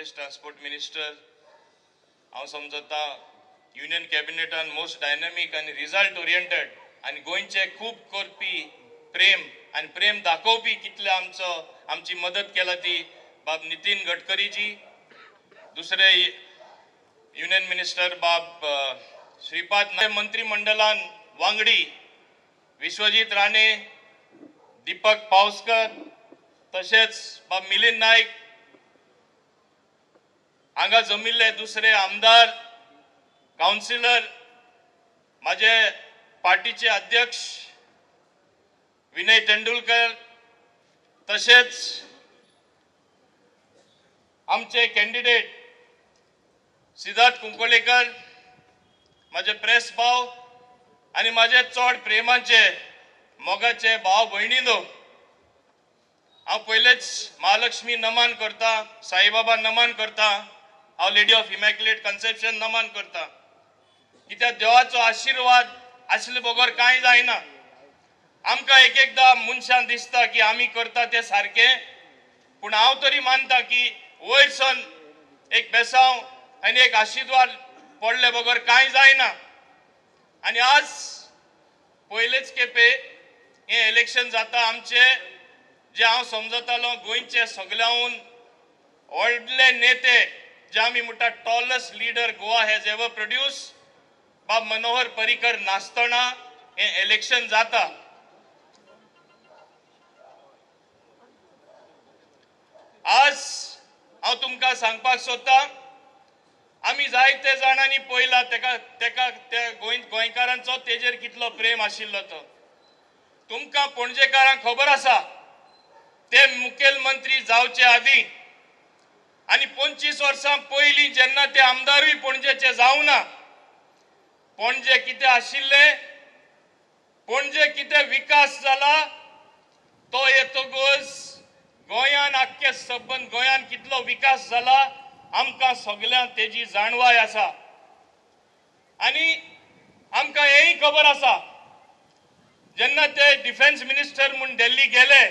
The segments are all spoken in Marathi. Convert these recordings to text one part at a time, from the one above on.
सर्फेस ट्रान्सपोर्ट मिनिस्टर हांव समजता युनियन कॅबिनेटान मोस्ट डायनॅमीक आनी रिजल्ट ओरिएंटेड आनी गोंयचे खूब करपी प्रेम आनी प्रेम दाखोवपी कितले आमचो आमची मदत केला ती बाब नितीन गडकरीजी. दुसरे युनियन मिनिस्टर बाब श्रीपाद नायक मंत्रिमंडळान वांगडी विश्वजीत राणे दीपक पावसकर तशेंच बाब मिलिंद नायक हांगा जमिल्ले दुसरे आमदार कावन्सिलर माझे पार्टीचे अध्यक्ष विनय तेंडुलकर तशेंच आमचे कॅन्डिडेट सिद्धार्थ कुंकोलेकर माझे प्रेस भाव आणि माझे चड प्रेमाचे मोगाचे भाव भयणीनो हांव पयलेच महालक्ष्मी नमन करता साईबाबा नमन करता हांव लेडी ऑफ इमॅक्युलेट कन्सेप्शन नमन करता. कित्याक देवाचो आशिर्वाद आसले बगर कांय जायना आमकां एक एकदां मनशान दिसता की आमी करता ते सारके पूण हांव तरी मानता की वयर सावन एक बेसांव आनी एक आशिर्वाद पडले बगर कांय जायना आनी आज पयलेच खेपे हें इलेक्शन जाता आमचे जे हांव समजतालो गोंयचे सगळ्याहून व्हडले नेते जे आमी म्हणटा tallest leader Goa has ever produce बाब मनोहर पर्रीकर नासतना हें इलेक्शन जाता. आज हांव तुमकां सांगपाक सोदतां आमी जायते जाणांनी पळयलां तेका तेका त्या गोंय गोंयकारांचो तेजेर कितलो प्रेम आशिल्लो तो. तुमकां पणजेकारांक खबर आसा ते मुखेलमंत्री जावचे आदीं आनी पंचवीस वर्सां पयलीं जेन्ना ते आमदारूय पणजेचे जावना पणजे कितें आशिल्ले पणजे कितें विकास जाला तो येतकच गोंयान आख्खे सबंद गोंयान कितलो विकास जाला आमकां सगळ्यांक तेजी जाणवाय आसा. आनी आमकां हेय खबर आसा जेन्ना ते डिफेन्स मिनिस्टर म्हूण दिल्ली गेले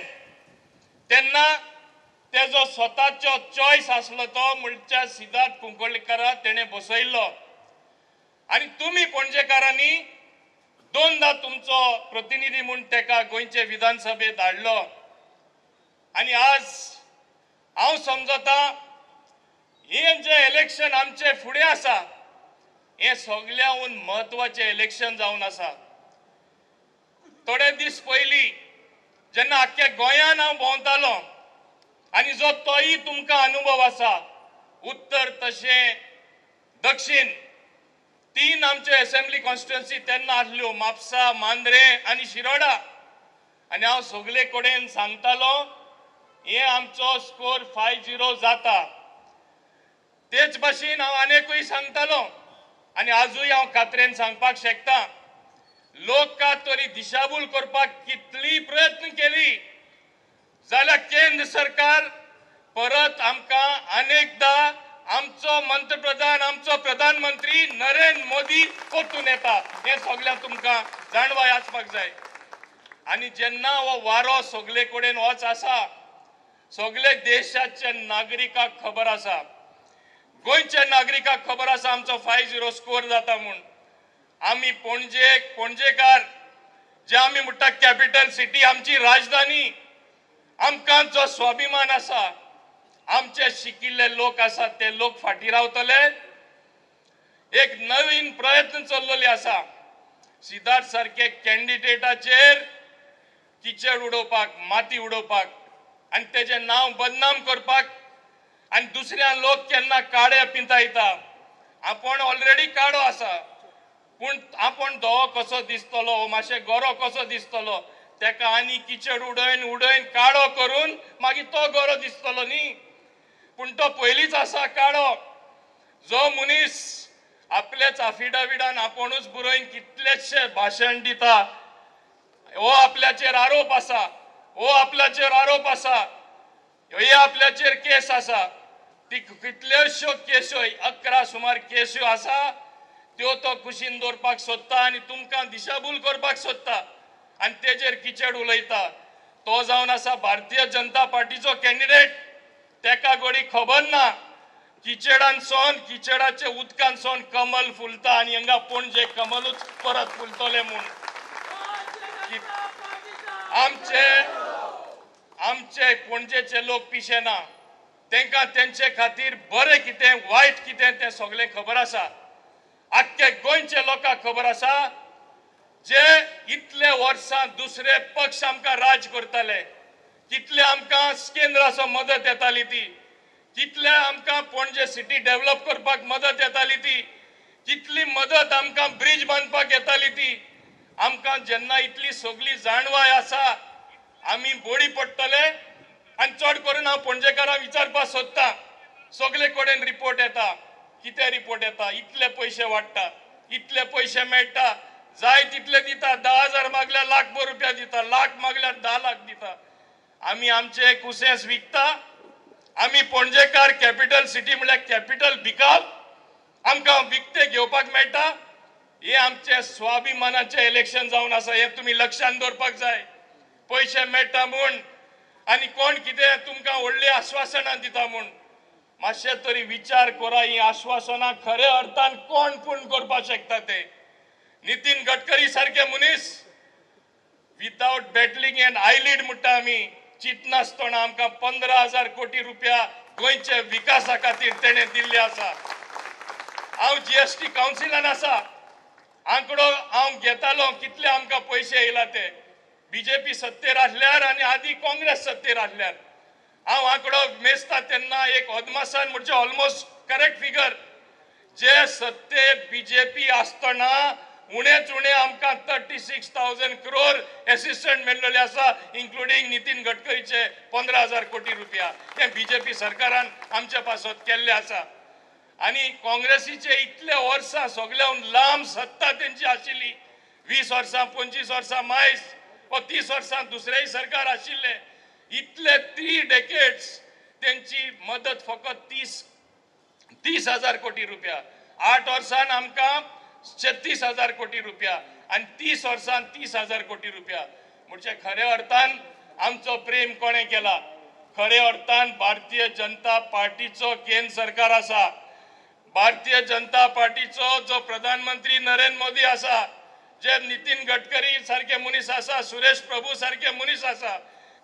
तेन्ना तेजो स्वताचो चॉयस आसलो तो म्हणच्या सिद्धार्थ कुंकोळेकरा तेणे बसयल्लो आनी तुमी पणजेकारांनी दोनदा तुमचो प्रतिनिधी म्हूण तेका गोंयचे विधानसभेत धाडलो आनी आज हांव समजता हें जें इलेक्शन आमचे फुडें आसा हें सगळ्याहून म्हत्वाचें इलेक्शन जावन आसा थोडे दीस पयलीं जेन्ना आख्ख्या गोंयांत हांव भोंवतालो आनी जो तोय तुमकां अनुभव आसा उत्तर तशें दक्षिण तीन आमच्यो असेंब्ली कॉन्स्टिट्युएन्सी तेन्ना आसल्यो म्हापसा मांद्रे आनी शिरोडा. आनी हांव सगळे कडेन सांगतालो हे आमचो स्कोर फाय झिरो जाता. तेच भाशेन हांव आनीकूय सांगतालो आनी आजूय हांव खात्रेन सांगपाक शकता. लोकां तरी दिशाभूल करपाक कितली प्रयत्न केली जाल्यार केंद्र सरकार परत आमकां अनेकदा आमचो मंत्रप्रधान आमचो प्रधानमंत्री नरेंद्र मोदी परतून येता हें सगळ्यांक तुमकां जाणवाय आसपाक जाय. आनी जेन्ना हो वारो सगळे कडेन वच आसा सगळे देशाच्या नागरिकाक खबर आसा. गोंयच्या नागरिकाक खबर आसा आमचो फाय झिरो स्कोर जाता म्हूण. आमी पणजेक पणजेकार जे आमी म्हणटा कॅपिटल सिटी आमची राजधानी आमकां जो स्वाभिमान आसा. आमचे शिकिल्ले लोक आसात ते लोक फाटी रावतले. एक नवीन प्रयत्न चल्लेले आसा. सिद्धार्थ सारखे कॅन्डिडेटाचेर किचड उडोवपाक माती उडोवपाक आनी तेजें नांव बदनाम करपाक आनी दुसऱ्या लोक केन्ना काडे पिंतायता आपण ऑलरेडी काडो आसा. पूण आपण धवो कसो दिसतलो हो मातशें गरो कसो दिसतलो तेका आनी किचड उडयन उडयन काळो करून मागीर तो गरो दिसतलो न्ही पूण तो पयलींच आसा काळो जो मनीस आपल्याच आफिडाविडान आपुणूच बरोवन कितलेशे भाशण दिता. हो आपल्याचेर आरोप आसा हो आपल्याचेर आरोप आसा हे आपल्याचेर केस आसा ती कितल्योश्यो केस्यो अकरा सुमार केस्यो आसा त्यो तो कुशीन दवरपाक सोदता आनी तुमकां दिशाभूल करपाक सोदता. आनी तेजेर किचड उलयता तो जावन आसा भारतीय जनता पार्टीचो कॅन्डिडेट तेका गोडी खबर ना. किचडान सावन किचडाच्या उदकांसोन कमल फुलता आनी हांगा पणजे कमलूच परत फुलतले म्हूण. आमचे आमचे पणजेचे लोक पिशे ना. त्यांना तेंचे खातीर बरें कितें वायट कितें तें सगळें खबर आसा. आख्खे गोंयचे लोकांक खबर आसा जे इतले वर्सां दुसरे पक्ष आमकां राज करताले कितले आमकां केंद्राचो मदत येताली ती. कितले आमकां पणजे सिटी डेव्हलप करपाक मदत येताली ती. कितली मदत आमकां ब्रिज बांदपाक येताली ती. आमकां जेन्ना इतली सगळी जाणवाय आसा आमी बोडी पडटले आनी चड करून हांव पणजेकारांक विचारपाक सोदतां. सगळे कडेन रिपोर्ट येता. कितें रिपोर्ट येता? इतले पयशे वाडटा. इतले पयशे मेळटा. जाय तितले दिता धा हजार मागल्या लाखभर रुपया दिता लाख मागल्या धा लाख दिता. आमी आमचे कुसेस विकता आमी पणजेकार कॅपिटल सिटी म्हळ्यार कॅपिटल बिकाल आमकां विकते घेवपाक मेळटा. हे आमचे स्वाभिमानाचे इलेक्शन जावन आसा हे तुमी लक्षांत दवरपाक जाय. पयशे मेळटा म्हूण. आनी कोण कितें तुमकां व्हडली आश्वासनां दिता म्हूण. मातशे तरी विचार करा ही आश्वासनां खऱ्या अर्थान कोण पूर्ण करपाक शकता ते? नितीन गडकरी सारखे मनीस. विदाउट बॅटलिंग एंड आयलीड म्हणटा आमी चिंतनासतना आमकां पंदरा हजार कोटी रुपया गोंयच्या विकासा खातीर तेणें दिल्ले आसा. हांव जीएसटी कावन्सिलान आसा. आंकडो हांव घेतालो कितले आमकां पयशे येयला ते. बीजेपी सत्तेर आसल्यार आनी आदी काँग्रेस सत्तेर आसल्यार. हांव आंकडो मेजता तेन्ना एक अदमासान म्हणजे ऑलमोस्ट करेक्ट फिगर जे सत्ते बीजेपी आसतना उणेच उणें आमकां thirty six thousand crore assistant मेळ्ळले आसा इन्क्लुडींग नितीन गडकरीचे पंदरा हजार कोटी रुपया. हे बीजेपी सरकारान आमच्या पासत केल्ले आसा. आनी काँग्रेसीचे इतले वर्सां सगळ्याहून लांब सत्ता तेंची आशिल्ली. वीस वर्सां पंचवीस वर्सां मायस व तीस वर्सां दुसरेय सरकार आशिल्ले. इतले थ्री डेकेड्स तेंची मदत फकत तीस तीस हजार कोटी रुपया. आठ वर्सान आमकां छत्तीस हजार कोटी रुपया आनी तीस वर्सान तीस हजार कोटी रुपया. म्हणजे खऱ्या अर्थान आमचो प्रेम कोणें केला? खऱ्या अर्थान भारतीय जनता पार्टीचो केंद्र सरकार आसा भारतीय जनता पार्टीचो जो प्रधानमंत्री नरेंद्र मोदी आसा जे नितीन गडकरी सारखे मनीस आसा सुरेश प्रभू सारखे मनीस आसा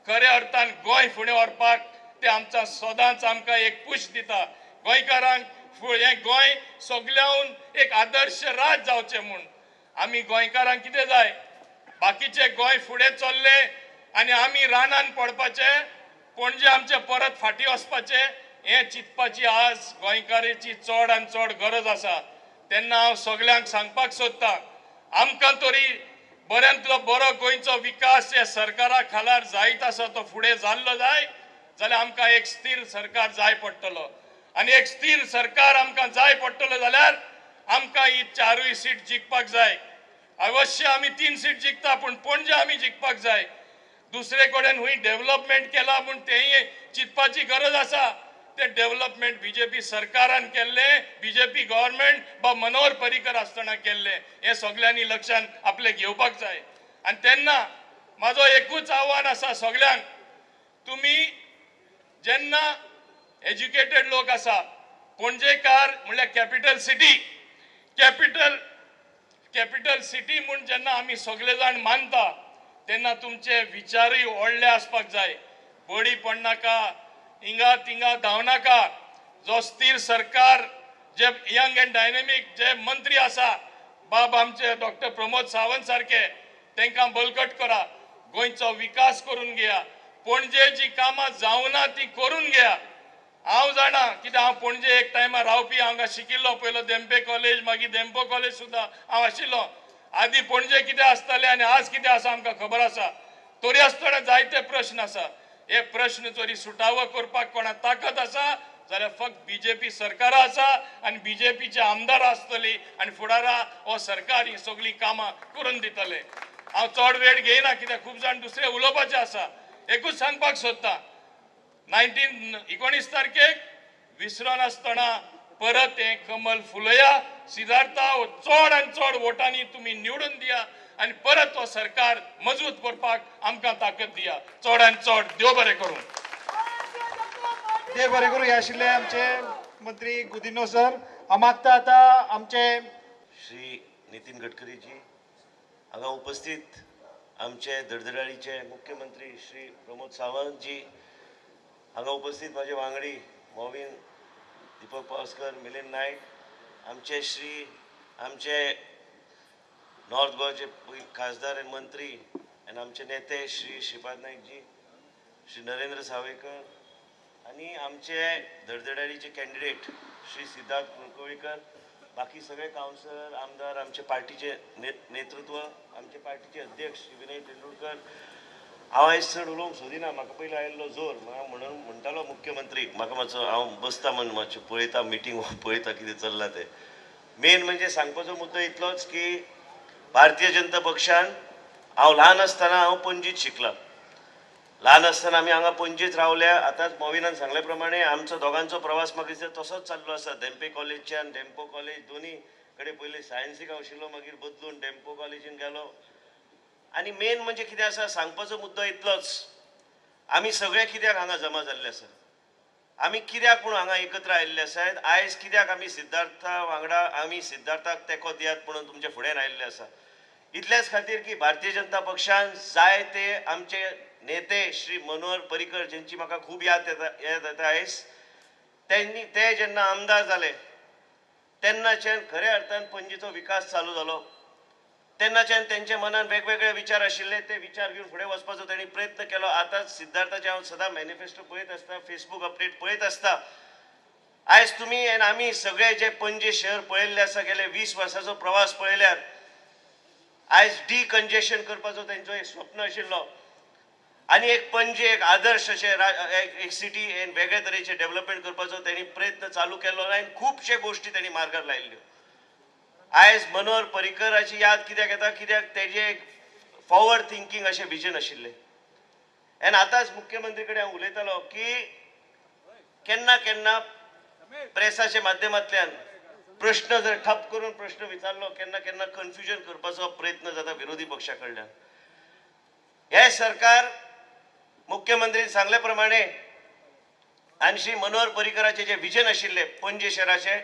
खऱ्या अर्थान गोंय फुडें व्हरपाक ते आमचा सदांच आमकां एक पुश दिता. गोंयकारांक हें गोंय सगळ्याहून एक आदर्श राज जावचे म्हूण. आमी गोंयकारांक कितें जाय? बाकीचे गोंय फुडें चल्ले आनी आमी रानान पडपाचे पणजे आमचे परत फाटीं वचपाचे हें चिंतपाची आज गोंयकाराची चड आनी चड गरज आसा. तेन्ना हांव सगळ्यांक सांगपाक सोदतां आमकां तरी बऱ्यांतलो बरो गोंयचो विकास हे सरकारा खाला जायत आसा तो फुडें जाल्लो जाय जाल्यार आमकां एक स्थिर सरकार जाय पडटलो. आनी एक स्थिर सरकार आमकां जाय पडटलो जाल्यार आमकां ही चारूय सीट जिखपाक जाय. अवश्य आमी तीन सीट जिखता पूण पणजे आमी जिखपाक जाय. दुसरे कडेन हुंय डेव्हलपमेंट केला म्हूण तेय चिंतपाची गरज आसा. ते डेव्हलपमेंट बीजेपी सरकारान केल्ले बीजेपी गव्हर्मेंट बा मनोहर पर्रीकर आसतना केल्ले. हे सगळ्यांनी लक्षांत आपले घेवपाक जाय. आनी तेन्ना म्हाजो एकूच आव्हान आसा सगळ्यांक. तुमी जेन्ना एज्युकेटेड लोक आसा पणजेकार म्हणल्यार capital city capital capital city म्हूण जेन्ना आमी सगळे जाण मानता तेन्ना तुमचे विचारूय व्हडले आसपाक जाय. बडी पडनाका हिंगा तिंगा धांवनाका जो स्थिर सरकार जे यंग अँड डायनेमीक जे मंत्री आसा बाब आमचे डॉक्टर प्रमोद सावंत सारखे तांकां बलकट करा. गोंयचो विकास करून घेया. पणजे जी कामां जावना ती करून घेया. हांव जाणा कित्याक हांव पणजे एक टायमार रावपी हांगा शिकिल्लो पयलो देंपे कॉलेज मागीर देंपो कॉलेज सुद्दां हांव आशिल्लो आदी पणजे कितें आसतालें आनी आज कितें आसा आमकां खबर आसा तरी आसतना जायते प्रश्न आसा हे प्रश्न जरी सुटावो करपाक कोणाक ताकद आसा जाल्यार फक्त बी जे पी सरकार आसा आनी बी जे पीचे आमदार आसतली आनी फुडारा हो सरकार ही सगळीं कामां करून दितले. हांव चड वेळ घेयना कित्याक खूब जाण दुसरें उलोवपाचें आसा एकूच सांगपाक सोदतां. नायन्टीन एकोणीस तारखेक विसरो नासतना परत हे कमल फुलया सिद्धार्था चड आनी चड वोटांनी तुम्ही निवडून दिया आणि परत तो सरकार मजबूत करपाक आमकां ताकद दिया. चड आनी चड देव बरें करूं. ते बरे करू हे आशिल्ले आमचे मंत्री गुदिन्हो सर. हांव मागता आतां आमचे श्री नितीन गडकरीजी हांगा उपस्थित आमचे धडधडाळीचे मुख्यमंत्री श्री प्रमोद सावंत जी हांगा उपस्थित माझे वांगडी मॉवीन दीपक पावसकर मिलिंद नायक आमचे श्री आमचे नॉर्थ गोवाचे खासदार आनी मंत्री आनी आमचे नेते श्री श्रीपाद नायकजी श्री नरेंद्र सावयकर आनी आमचे धडधडारीचे कॅन्डिडेट श्री सिद्धार्थ कुलकर्णीकर बाकी सगळे काउन्सिलर आमदार आमचे पार्टीचे ने नेतृत्व आमचे पार्टीचे अध्यक्ष श्री विनय तेंडुलकर हांव आयज चड उलोवंक सोदिना म्हाका पयलो आयिल्लो जोर म्हाका म्हणून म्हणटालो मुख्यमंत्री म्हाका मातसो हांव बसता म्हण मातशें पळयता मिटींग पळयता कितें चल्लां तें. मेन म्हणजे सांगपाचो मुद्दो इतलोच की भारतीय जनता पक्षान हांव ल्हान आसतना हांव पणजीत शिकलां. ल्हान आसतना आमी हांगा पणजीत रावल्या आतांच मोविनान सांगले प्रमाणे आमचो दोगांचो प्रवास म्हाका दिसता तसोच चाललो आसा. धेंपे कॉलेजच्यान डेम्पो कॉलेज दोनी कडेन पयलीं सायन्सीक आशिल्लो मागीर बदलून डेम्पो कॉलेजीन गेलो आनी मेन म्हणजे कितें आसा सांगपाचो मुद्दो इतलोच आमी सगळे कित्याक हांगा जमा जाल्ले आसा आमी कित्याक पूण हांगा एकत्र आयिल्ले आसात आयज कित्याक आमी सिद्धार्था वांगडा आमी सिद्धार्थाक तेंको दियात म्हणून तुमचे फुड्यान आयिल्ले आसा इतल्याच खातीर की भारतीय जनता पक्षान जायते आमचे नेते श्री मनोहर पर्रीकर जेंची म्हाका खूब याद येता याद येता आयज त्यांनी ते जेन्ना आमदार जाले तेन्नाच्यान खऱ्या अर्थान पणजेचो विकास चालू जालो तेन्नाच्यान तेंच्या मनान वेगवेगळे विचार आशिल्ले ते विचार घेवन फुडें वचपाचो तेणी प्रयत्न केलो. आतांच सिद्धार्थाचे हांव सदां मॅनिफेस्टो पळयत आसता फेसबूक अपडेट पळयत आसता आयज तुमी आनी आमी सगळे जे पणजे शहर पळयल्ले आसा गेले वीस वर्साचो प्रवास पळयल्यार आयज डी कंजेशन करपाचो तेंचो एक स्वप्न आशिल्लो. आनी एक पणजे एक आदर्श अशें एक एक सिटी वेगळे तरेचे डेव्हलपमेंट करपाचो तेणी प्रयत्न चालू केल्लो आनी खुबशे गोश्टी तेणी मार्गार लायिल्ल्यो आयज मनोहर पर्रीकराची याद कित्याक येता? कित्याक तेजे एक थिंकींग अशें विजन आशिल्लें. आनी आतांच मुख्यमंत्री कडेन हांव उलयतालो की केन्ना केन्ना प्रेसाच्या माध्यमांतल्यान प्रश्न जर ठप करून प्रश्न विचारलो केन्ना केन्ना कन्फ्युजन करपाचो प्रयत्न जाता विरोधी पक्षा कडल्यान हे सरकार मुख्यमंत्री सांगले प्रमाणे आनी श्री मनोहर पर्रीकराचे जे विजन आशिल्ले पणजे शहराचे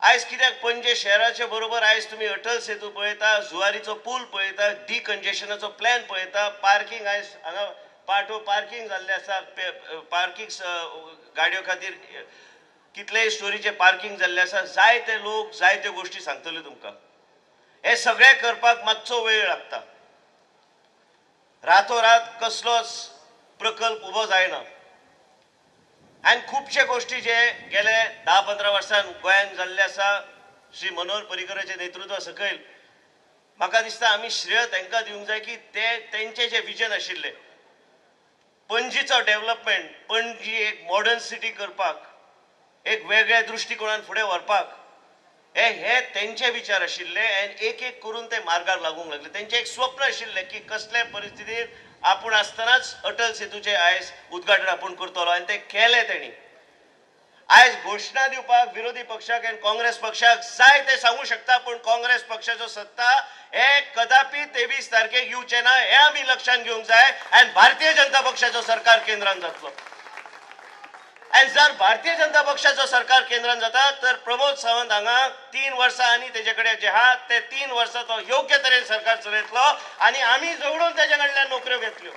आयज कित्याक? पणजे शहराचे बरोबर आयज तुमी अटल सेतू पळयता जुवारीचो पूल पळयता डी कंजेशनाचो प्लॅन पळयता पार्किंग आयज हांगा पाटो पार्किंग जाल्ले आसा पार्किंग गाडयो खातीर कितलेय स्टोरीचे पार्किंग जाल्ले आसा जायते लोक जायत्यो गोश्टी सांगतले तुमकां. हे सगळें करपाक मातसो वेळ लागता. रातोरात कसलोच प्रकल्प उबो जायना. आनी खुबशे गोश्टी जे गेले धा पंदरा वर्सां गोंयांत जाल्ले आसा श्री मनोहर पर्रीकराच्या नेतृत्वा सकयल. म्हाका दिसता आमी श्रेय तांकां दिवंक जाय की ते तेंचे जे विजन आशिल्ले. पणजीचो डेव्हलपमेंट पणजी एक मॉडर्न सिटी करपाक एक वेगळ्या दृश्टिकोनान फुडें व्हरपाक हे हे तेंचे विचार आशिल्ले आनी एक एक करून ते मार्गार लागूंक लागले. तेंचें एक स्वप्न आशिल्ले की कसले परिस्थितीत आपूण आसतनाच अटल सेतूचे आयज उद्घाटन आपूण करतलो आनी ते केले तेणी आयज घोशणा दिवपाक विरोधी पक्षाक आणि काँग्रेस पक्षाक जाय ते सांगू शकता पूण काँग्रेस पक्षाचो सत्ता हे कदापि तेवीस तारखेक येवचे ना हे आमी लक्षात घेवंक जाय. आणि भारतीय जनता पक्षाचो सरकार केंद्रान जातलो. आनी जर भारतीय जनता पक्षाचो सरकार केंद्रात जाता तर प्रमोद सावंत हांगा तीन वर्सां आनी तेजे कडेन जे आहा ते तीन वर्सां तो योग्य तरेन सरकार चलयतलो आनी आमी जवळून तेजे कडल्यान नोकऱ्यो घेतल्यो.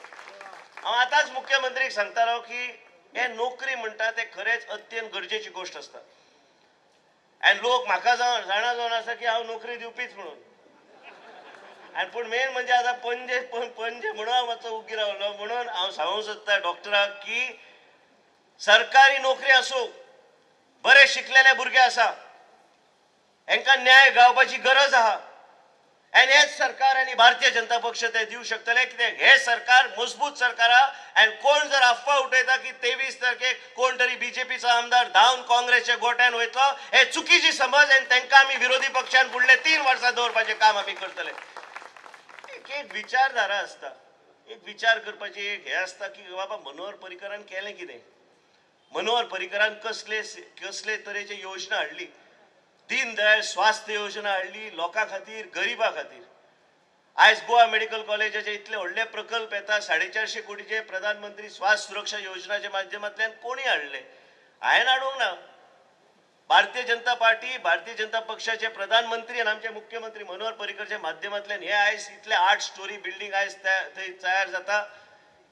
हांव आतांच मुख्यमंत्रीक सांगतालो की हे नोकरी म्हणटा ते खरेंच अत्यंत गरजेची गोश्ट आसता आनी लोक म्हाका जावन जाणा जावन आसा की हांव नोकरी दिवपीच म्हणून. आनी पूण मेन म्हणजे आतां पणजे पणजे म्हणून हांव मातसो उगी रावलो. म्हणून हांव सांगूंक सोदता डॉक्टराक की सरकारी नोकरी आसूं बरे शिकलेले भुरगे आसा हांकां न्याय गावपाची गरज आहा. आनी हेच सरकार आनी भारतीय जनता पक्ष ते दिवंक शकतले कित्याक हे सरकार मजबूत सरकार आहा. आनी कोण जर अफवा उठयता की तेवीस तारखेक कोण तरी बीजेपीचो आमदार धांवन काँग्रेसच्या गोट्यान वयतलो हे चुकीची समज आनी तांकां आमी विरोधी पक्षान फुडले तीन वर्सां दवरपाचें काम आमी करतले. एक एक विचारधारा आसता एक विचार करपाची एक हे आसता की बाबा मनोहर पर्रीकरान केलें कितें? मनोहर पर्रीकरान कसले कसले तरेचे योजना हाडली? दीनदयाळ स्वास्थ्य योजना हाडली लोकां खातीर गरिबा खातीर. आयज गोवा मेडिकल कॉलेजाचे इतले व्हडले प्रकल्प येता साडे चारशे कोटीचे प्रधानमंत्री स्वास्थ सुरक्षा योजनाच्या माध्यमांतल्यान कोणी हाडले? हांवें हाडूंक ना. भारतीय जनता पार्टी भारतीय जनता पक्षाचे प्रधानमंत्री आणि आमचे मुख्यमंत्री मनोहर पर्रीकरच्या माध्यमांतल्यान हे आयज इतले आठ स्टोरी बिल्डींग आयज थंय तयार जाता.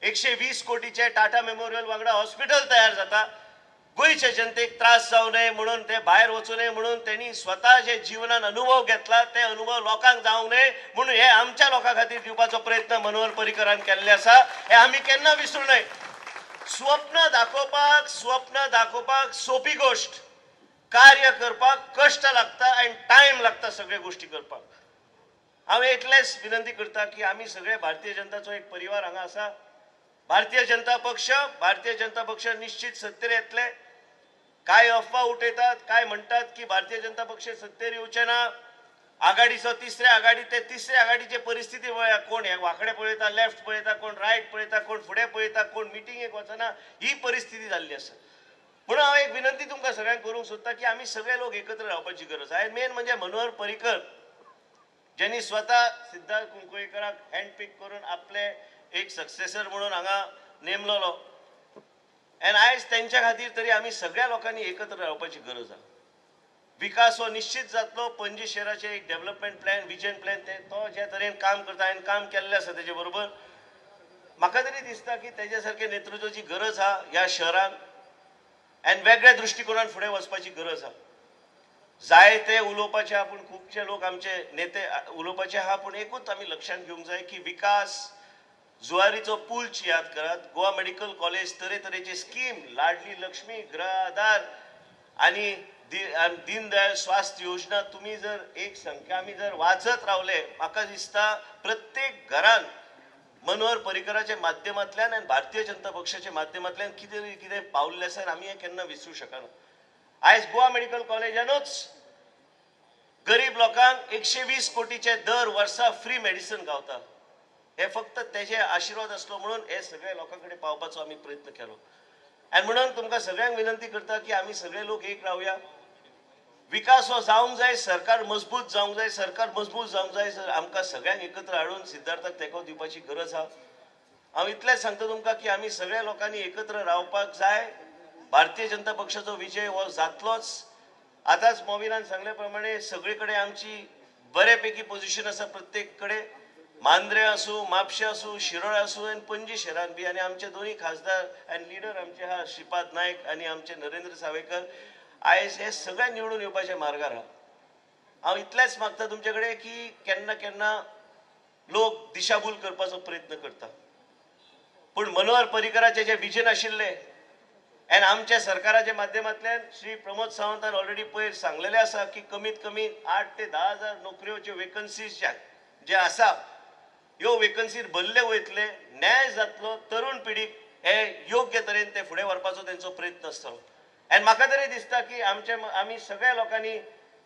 एकशे वीस कोटीचे टाटा मेमोरियल वांगडा हॉस्पिटल तयार जाता. गोंयच्या जनतेक त्रास जावं नये म्हणून ते भायर वचूं नये म्हणून त्यांनी स्वता जे जिवनान अनुभव घेतला ते अनुभव लोकांक जावंक नये म्हणून हे आमच्या लोकां खातीर दिवपाचो प्रयत्न मनोहर पर्रीकरान केल्ले आसा. हे आमी केन्ना विसरू नये. स्वप्न दाखोवपाक स्वप्न दाखोवपाक सोपी गोष्ट. कार्य करपाक कश्ट लागता आनी टायम लागता सगळे गोष्टी करपाक. हांव इतलेंच विनंती करता की आमी सगळे भारतीय जनताचो एक परिवार हांगा आसा. भारतीय जनता पक्ष भारतीय जनता पक्ष निश्चित सत्तेर येतले. काय अफवा उठयतात काय म्हणटात की भारतीय जनता पक्ष सत्तेर येवचे ना? आघाडीचो तिसऱ्या आघाडी ते तिसऱ्या आघाडीचे परिस्थिती पळया कोण हे वाकडे पळयता लेफ्ट पळयता कोण रायट पळयता कोण फुडें पळयता कोण मिटिंगेक वचना ही परिस्थिती जाल्ली आसा म्हणून हांव एक विनंती तुमकां सगळ्यांक करूंक सोदता की आमी सगळे लोक एकत्र रावपाची गरज आहा. मेन म्हणजे मनोहर पर्रीकर ज्यांनी स्वता सिद्धार्थ कुंकळेकराक हँडपीक करून आपले एक सक्सेसर म्हणून हांगा नेमलेलो. आनी आयज तेंच्या खातीर तरी आमी सगळ्या लोकांनी एकत्र रावपाची गरज आहा. विकास हो निश्चित जातलो पणजी शहराचे एक डेव्हलपमेंट प्लॅन विजन प्लॅन ते तो ज्या तरेन काम करता हांवें काम केल्लें आसा तेजे बरोबर. म्हाका तरी दिसता की तेज्या सारखे नेतृत्वाची गरज आहा ह्या शहरान आनी वेगळ्या दृश्टिकोनान फुडें वचपाची गरज आहा जायते उलोवपाचे आहा पूण खुबशे लोक आमचे नेते उलोवपाचे आहा पूण एकूच आमी लक्षांत घेवंक जाय की विकास जुवारीचो पूल याद करात गोवा मेडिकल कॉलेज तरेतरेची स्कीम लाडली लक्ष्मी ग्रह आधार आणि दीनदयाळ स्वास्थ्य योजना तुम्ही जर एक संख्या आम्ही जर वाचत रावले म्हाका दिसता प्रत्येक घरान मनोहर परिकराच्या माध्यमांतल्यान आनी भारतीय जनता पक्षाच्या माध्यमांतल्यान कितें तरी कितें पावल्लें आसा आनी आमी हें केन्ना विसरूं शकना. आयज गोवा मेडिकल कॉलेजानूच गरीब लोकांक एकशे वीस कोटीचे दर वर्सा फ्री मेडिसीन गावता. हे फक्त तेजे आशिर्वाद असलो म्हणून हे सगळे लोकां कडेन पावपाचो आमी प्रयत्न केलो. आनी म्हणून तुमकां सगळ्यांक विनंती करता की आमी सगळे लोक एक रावया विकास हो जावंक जाय सरकार मजबूत जावंक जाय सरकार मजबूत जावंक जाय आमकां सगळ्यांक एकत्र हाडून सिद्धार्थाक तेंको दिवपाची गरज आहा हांव इतलेंच सांगता तुमकां की आमी सगळ्या लोकांनी एकत्र रावपाक जाय. भारतीय जनता पक्षाचो विजय हो जातलोच. आतांच मोविनान सांगल्या प्रमाणे सगळे कडेन आमची बऱ्यापैकी पोझिशन आसा प्रत्येक कडेन मांद्रे आसूं म्हापशें आसूं शिरोळ आसूं आनी पणजी शहरात बी. आनी आमचे दोन्ही खासदार आनी लिडर आमचे हा श्रीपाद नायक आनी आमचे नरेंद्र सावयकर आयज हे सगळे निवडून येवपाचे मार्गार आहा हांव इतलेंच मागता तुमचे कडेन की केन्ना केन्ना लोक दिशाभूल करपाचो प्रयत्न करता पूण मनोहर पर्रीकराचे जे विजन आशिल्ले आनी आमच्या सरकाराच्या माध्यमांतल्यान श्री प्रमोद सावंतान ऑलरेडी पयर सांगलेले आसा की कमीत कमी आठ ते धा हजार नोकऱ्योच्यो वेकन्सीज ज्या जे आसा ह्यो वेकन्सीर भरले वयतले न्याय जातलो तरुण पिढीक हे योग्य तरेन ते फुडें व्हरपाचो तेंचो प्रयत्न आसतलो. आनी म्हाका तरी दिसता की आमचे आमी सगळ्या लोकांनी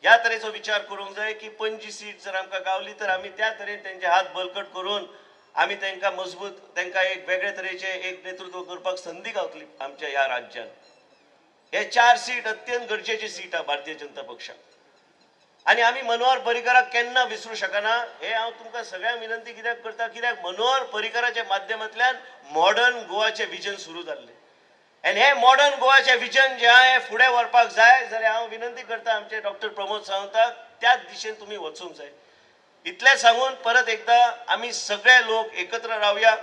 ह्या तरेचो विचार करूंक जाय की पंची सीट जर आमकां गावली तर आमी त्या तरेन तेंचे हात बलकट करून आमी तांकां मजबूत तांकां एक वेगळे तरेचे एक नेतृत्व करपाक संदी गावतली आमच्या ह्या राज्यांत हे चार सीट अत्यंत गरजेची सीट आहा भारतीय जनता पक्षाक. आनी आमी मनोहर पर्रीकराक केन्ना विसरू शकना? हे हांव तुमकां सगळ्यांक विनंती कित्याक करता कित्याक मनोहर परिकराच्या माध्यमांतल्यान मॉडर्न गोवाचें विजन सुरू जाल्लें. आनी हे मॉडर्न गोवाचें विजन जें आहा हें फुडें व्हरपाक जाय जाल्यार हांव विनंती करता आमचे डॉक्टर प्रमोद सावंताक त्याच दिशेन तुमी वचूंक जाय. इतलें सांगून परत एकदा आमी सगळे लोक एकत्र रावया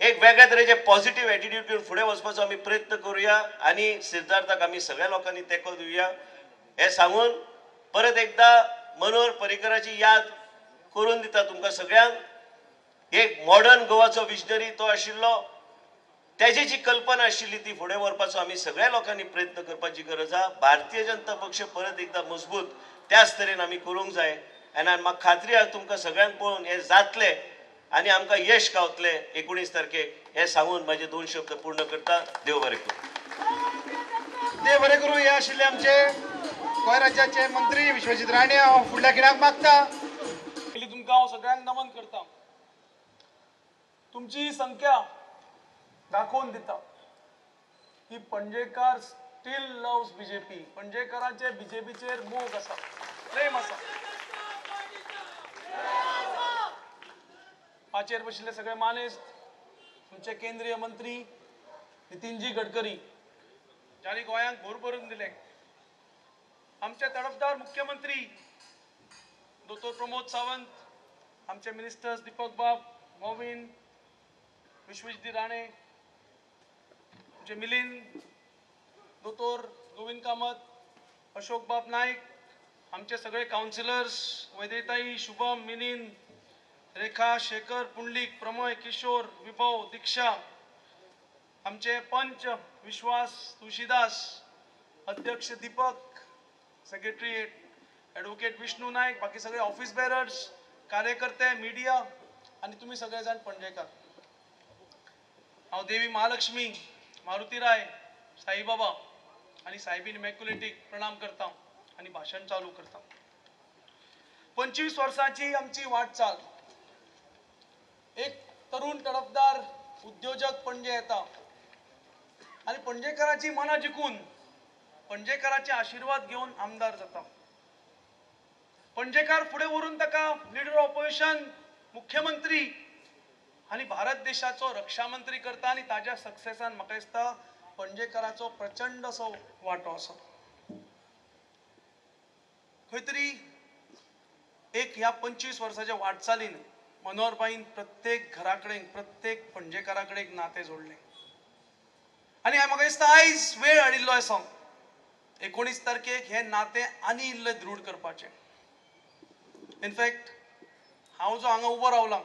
एक वेगळ्या तरेचे पॉझिटिव्ह एटिट्यूड घेवन फुडें वचपाचो आमी प्रयत्न करुया आनी सिद्धार्थाक आमी सगळ्या लोकांनी तेंको दिवया हे सांगून परत एकदा मनोहर पर्रीकराची याद करून दिता तुमकां सगळ्यांक. एक मॉडर्न गोवाचो विजनरी तो आशिल्लो. तेजी जी कल्पना आशिल्ली ती फुडें व्हरपाचो आमी सगळ्या लोकांनी प्रयत्न करपाची गरज आहा. भारतीय जनता पक्ष परत एकदा मजबूत त्याच तरेन आमी करूंक जाय. आनी म्हाका खात्री आहा तुमकां सगळ्यांक पळोवन हें जातलें आनी आमकां यश गावतलें एकुणीस तारखेक हें सांगून म्हाजे दोन शब्द पूर्ण करता. देव बरें करूं. देव बरें करू हे आशिल्ले आमचे. गोंय राज्याचे मंत्री विश्वजित राणे हांव फुडल्या खिणाक मागता. तुमकां हांव सगळ्यांक नमन करता. तुमची संख्या दाखोवन दिता. ही पणजेकार स्टील लव्स बीजेपी पणजेकरांचे बीजेपीचेर मोग आसा प्रेम आसा माचेर बशिल्ले सगळे मानेस्त. तुमचे केंद्रीय मंत्री नितीनजी गडकरी. ज्यांनी गोंयांक भर भरून दिले. आमचे तडफदार मुख्यमंत्री दोतोर प्रमोद सावंत आमचे मिनिस्टर्स दीपक बाब मोविन विश्वजित राणे आमचे मिलिंद दोतोर गोविंद कामत अशोक बाब नाईक आमचे सगळे काउन्सिलर्स वैदेताई शुभम मिलिंद रेखा शेखर पुंडलिक प्रमोय किशोर विभव दीक्षा आमचे पंच विश्वास तुळशीदास अध्यक्ष दीपक सेक्रेटरी ॲडव्होकेट विष्णू नाईक बाकी सगळे ऑफिस बेरर्स कार्यकर्ते मीडिया आणि तुम्ही सगळेजण पणजेकर हांव देवी महालक्ष्मी मारुती राय साईबाबा आणि सायबीन मॅक्युलेटीक प्रणाम करता आणि भाशण चालू करता. पंचवीस वर्सांची आमची वाटचाल. एक तरुण तडफदार उद्योजक पणजे येता. आणि पणजेकरांची मनां जिखून पणजेकरांचे आशीर्वाद घेऊन आमदार जाता पणजेकार फुडें व्हरून ताका लिडर ऑपोजिशन मुख्यमंत्री आणि भारत देशाचो रक्षा मंत्री करता आणि ताज्या सक्सेसान म्हाका दिसता पणजेकाराचो प्रचंड असो वांटो आसा खंय तरी एक ह्या पंचवीस वर्साच्या वाटचालीन मनोहरबाईन प्रत्येक घरा कडेन प्रत्येक पणजेकारा कडेन नातें जोडलें. आनी हांवें म्हाका दिसता आयज वेळ हाडिल्लो आसा एकोणीस तारखेक हें नातें आनी इल्लें दृढ करपाचें. इनफॅक्ट हांव जो हांगा उबो रावला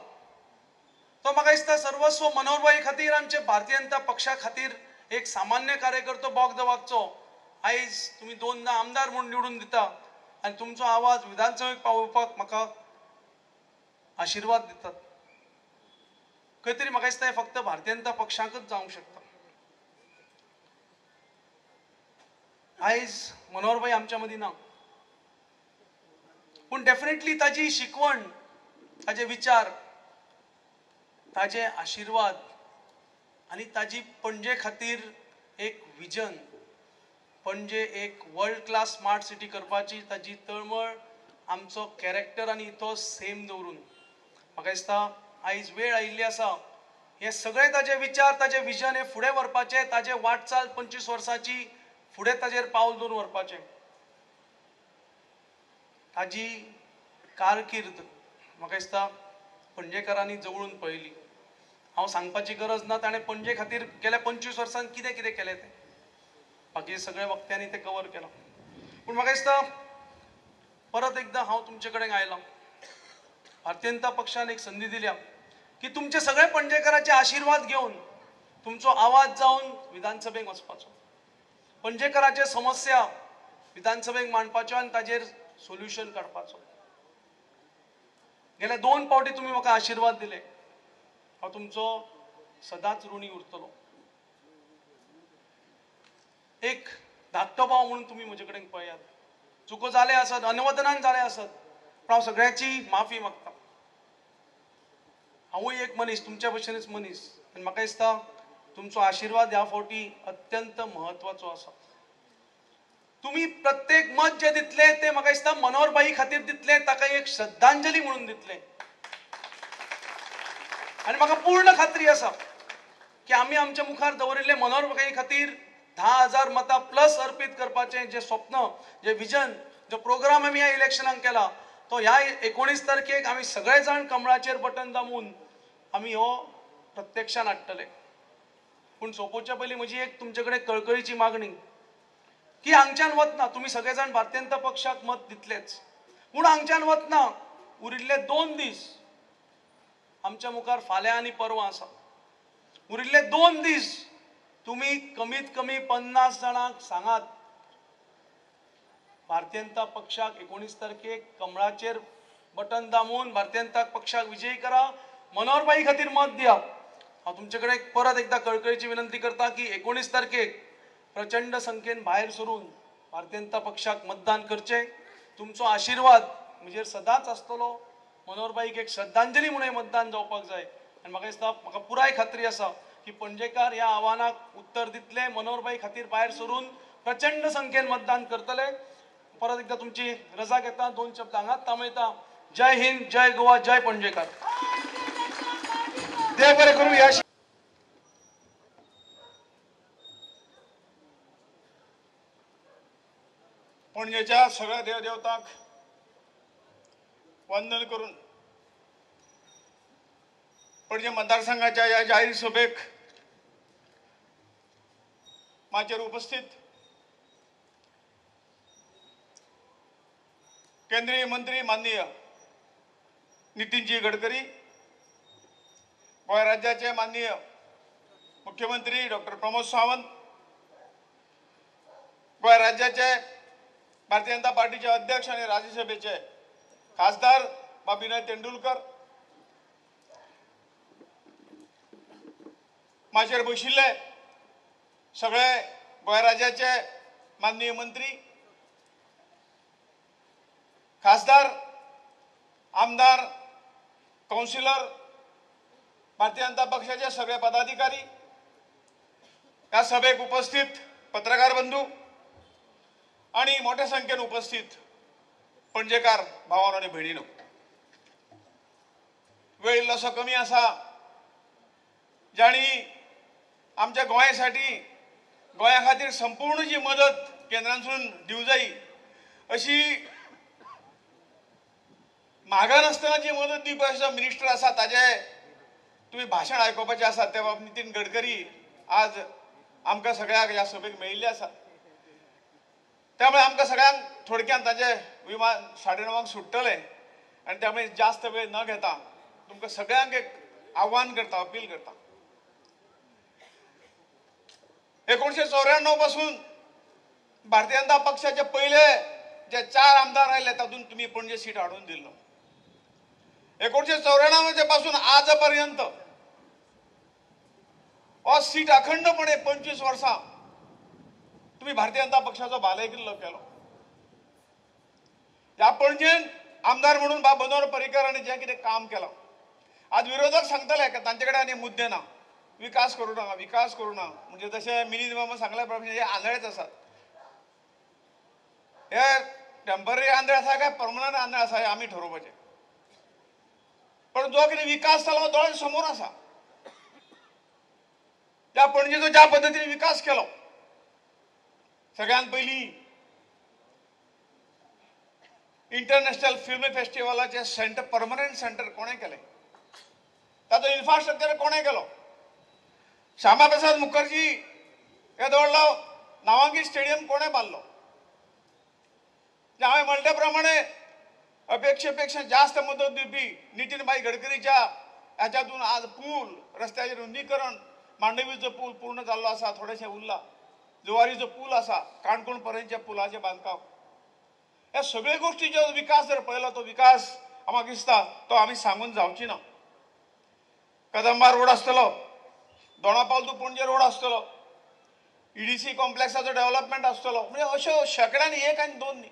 तो म्हाका दिसता सर्वस्व मनोहरबाई खातीर आमचे भारतीय जनता पक्षा खातीर एक सामान्य कार्यकर्तो बोग वागचो आयज तुमी दोनदा आमदार म्हूण निवडून दिता आनी तुमचो आवाज विधानसभेक पावोवपाक म्हाका आशिर्वाद दितात. खंय तरी म्हाका दिसता हें फक्त भारतीय जनता पक्षांकच जावंक शकता. आयज मनोहरबाई आमच्या मदीं ना पूण डेफिनेटली ताजी शिकवण ताजे विचार ताजे आशिर्वाद आनी ताजी पणजे खातीर एक विजन पणजे एक वर्ल्ड क्लास स्मार्ट सिटी करपाची ताजी तळमळ आमचो कॅरेक्टर आनी तो सेम दवरून. म्हाका दिसता आयज वेळ आयिल्ली आसा. हे सगळे ताजे विचार ताजे विजन हे फुडें व्हरपाचे ताजे वाटचाल पंचवीस वर्सांची फुडें ताजेर पावल दवरून व्हरपाचें. ताजी कारकिर्द म्हाका दिसता पणजेकारांनी जवळून पळयली. हांव सांगपाची गरज ना ताणें पणजे खातीर गेल्या पंचवीस वर्सांत कितें कितें केलें तें. बाकी सगळ्या वक्त्यांनी तें कवर केलां. पूण म्हाका दिसता परत एकदां हांव तुमचे कडेन आयलां. भारतीय जनता पक्षान एक संदी दिल्या की तुमचे सगळे पणजेकाराचे आशिर्वाद घेवन तुमचो आवाज जावन विधानसभेक वचपाचो. पणजेकराचे समस्या विधानसभेक मांडपाच्यो आनी ताजेर सोल्युशन काडपाचो. गेल्या दोन पावटी तुमी म्हाका आशिर्वाद दिले. हांव तुमचो सदांच ऋणी उरतलो. एक धाकटो भाव म्हणून तुमी म्हजे कडेन पळयात. चुको जाले आसत अनवदनान जाले आसत पूण हांव सगळ्याची माफी मागता. हांवूय एक मनीस तुमच्या भशेनच मनीस. आनी म्हाका दिसता तुमचो आशिर्वाद ह्या फावटी अत्यंत म्हत्वाचो आसा तुम्ही प्रत्येक मत जे दितले ते म्हाका दिसता मनोहरबाई खातीर दितले ताका एक श्रद्धांजली म्हणून दितले. आनी म्हाका पूर्ण खात्री आसा की आमी आमच्या मुखार दवरिल्ले मनोहरबाई खातीर धा हजार मतां प्लस अर्पीत करपाचें जें स्वप्न जें विजन जो प्रोग्राम आमी ह्या इलेक्शनाक केला तो ह्या एकोणीस तारखेक आमी सगळे जाण कमळाचेर बटन दामून आमी हो प्रत्यक्षान हाडटले पूण सोंपोवच्या पयलीं म्हजी एक तुमचे कडेन कळकळीची मागणी की हांगच्यान वतना तुमी सगळे जाण भारतीय पक्षाक मत दितलेच. पूण हांगच्यान वतना उरिल्ले दोन दीस आमच्या मुखार फाल्यां आनी परवां आसा. उरिल्ले दोन दीस तुमी कमीत कमी पन्नास जाणांक सांगात भारतीय जनता पक्षाक एकोणीस तारखेक कमळाचेर बटन दामून भारतीय जनता पक्षाक विजयी करा मनोहरबाई खातीर मत दिया हांव तुमचे कडेन परत एकदा कळकळीची विनंती करता की एकोणीस तारखेक प्रचंड संख्येन भायर सरून भारतीय जनता पक्षाक मतदान करचें. तुमचो आशिर्वाद म्हणजे सदांच आसतलो मनोहरबाईक एक श्रद्धांजली म्हणून मतदान जावपाक जाय. आनी म्हाका दिसता म्हाका पुराय खात्री आसा की पणजेकार ह्या आव्हानाक उत्तर दितले मनोहरबाई खातीर भायर सरून प्रचंड संख्येन मतदान करतले. परत एकदा तुमची रजा घेता दोन शब्द हांगाच थांबयता. जय हिंद जय गोवा जय पणजेकार. देव बरे करू या पणजेच्या सगळ्या देवदेवतांक वंदन करून पणजे मतदारसंघाच्या या जाहीर सभेक माचेर उपस्थित केंद्रीय मंत्री माननीय नितीनजी गडकरी गोंय राज्याचे माननीय मुख्यमंत्री डॉक्टर प्रमोद सावंत गोंय राज्याचे भारतीय जनता पार्टीचे अध्यक्ष आणि राज्यसभेचे खासदार बा विनय तेंडुलकर माशेर बशिल्ले सगळे गोंय राज्याचे माननीय मंत्री खासदार आमदार कौन्सिलर भारतीय जनता पक्षाचे सगळे पदाधिकारी या सभेक उपस्थित पत्रकार बंधू आणि मोठ्या संख्येन उपस्थित पणजेकार भावांनो आणि भयणीनो वेळ इल्लोसो कमी आसा जाणी आमच्या गोंयासाठी गोंया खातीर संपूर्ण जी मदत केंद्रांसून दिवं जायी अशी म्हागा नासतना जी मदत दिवपी मिनिस्टर आसा ताजे तुम्ही भाशण आयकुपाचें आसा ते बाब नितीन गडकरी आज आमकां सगळ्याक ह्या सभेक मेळिल्ले आसा त्यामुळे आमकां सगळ्यांक थोडक्यान ताजे विमान साडे णवांक सुट्टले आनी त्यामुळे जास्त वेळ न घेता तुमकां सगळ्यांक एक आव्हान करता अपील करता. एकोणीशे चौऱ्याण्णवपासून भारतीय जनता पक्षाचे पहिले जे चार आमदार आयले तातूंत तुमी पणजे सीट हाडून दिल्लो. एकोणशे चौऱ्याण्णवपासून आजपर्यंत हो सीट अखंडपणे पंचवीस वर्सां तुम्ही भारतीय जनता पक्षाचो बालेकिल्लो केलो. ह्या पणजेन आमदार म्हणून बा मनोहर पर्रीकर हांणी जें कितें काम केलां. आज विरोधक सांगतले की तांचे कडेन आनी मुद्दे ना. विकास करू ना विकास करू ना म्हणजे जशें मिनी मामा सांगल्या प्रमाणे हे आंधळेच आसात हे टेंपररी आंधळे आसा काय परमनंट आंधळे आसा हे आमी ठरोवपाचे पण जो कितें विकास जालो हो समोर आसा त्या पणजेचो ज्या पद्धतीने विकास केलो सगळ्यात पहिली इंटरनॅशनल फिल्म फेस्टिवलाचे सेंटर परमनंट सेंटर कोणें केलें? ताचो इन्फ्रास्ट्रक्चर कोणें केलो? श्यामा प्रसाद मुखर्जी येदो व्हडलो नावांकी स्टेडियम कोणें बांदलो जे हांवें म्हणले प्रमाणे अपेक्षेपेक्षा जास्त मदत दिवपी नितीनभाई गडकरीच्या ह्याच्यातून आज पूल रस्त्याचे रुंदीकरण मांडवीचो पूल पूर्ण जाल्लो आसा थोडेशें उरला जुवारीचो पूल आसा काणकोण पर्यंतच्या पुलाचें बांदकाम ह्या सगळ्यो गोष्टीचो विकास जर पळयलो तो विकास म्हाका दिसता तो आमी सांगून जावची ना. कदंबा रोड आसतलो दोणापावल तू पणजे रोड आसतलो ईडीसी कॉम्प्लेक्साचो डेव्हलपमेंट आसतलो म्हणजे अश्यो शेकड्यांनी एक आनी दोन न्ही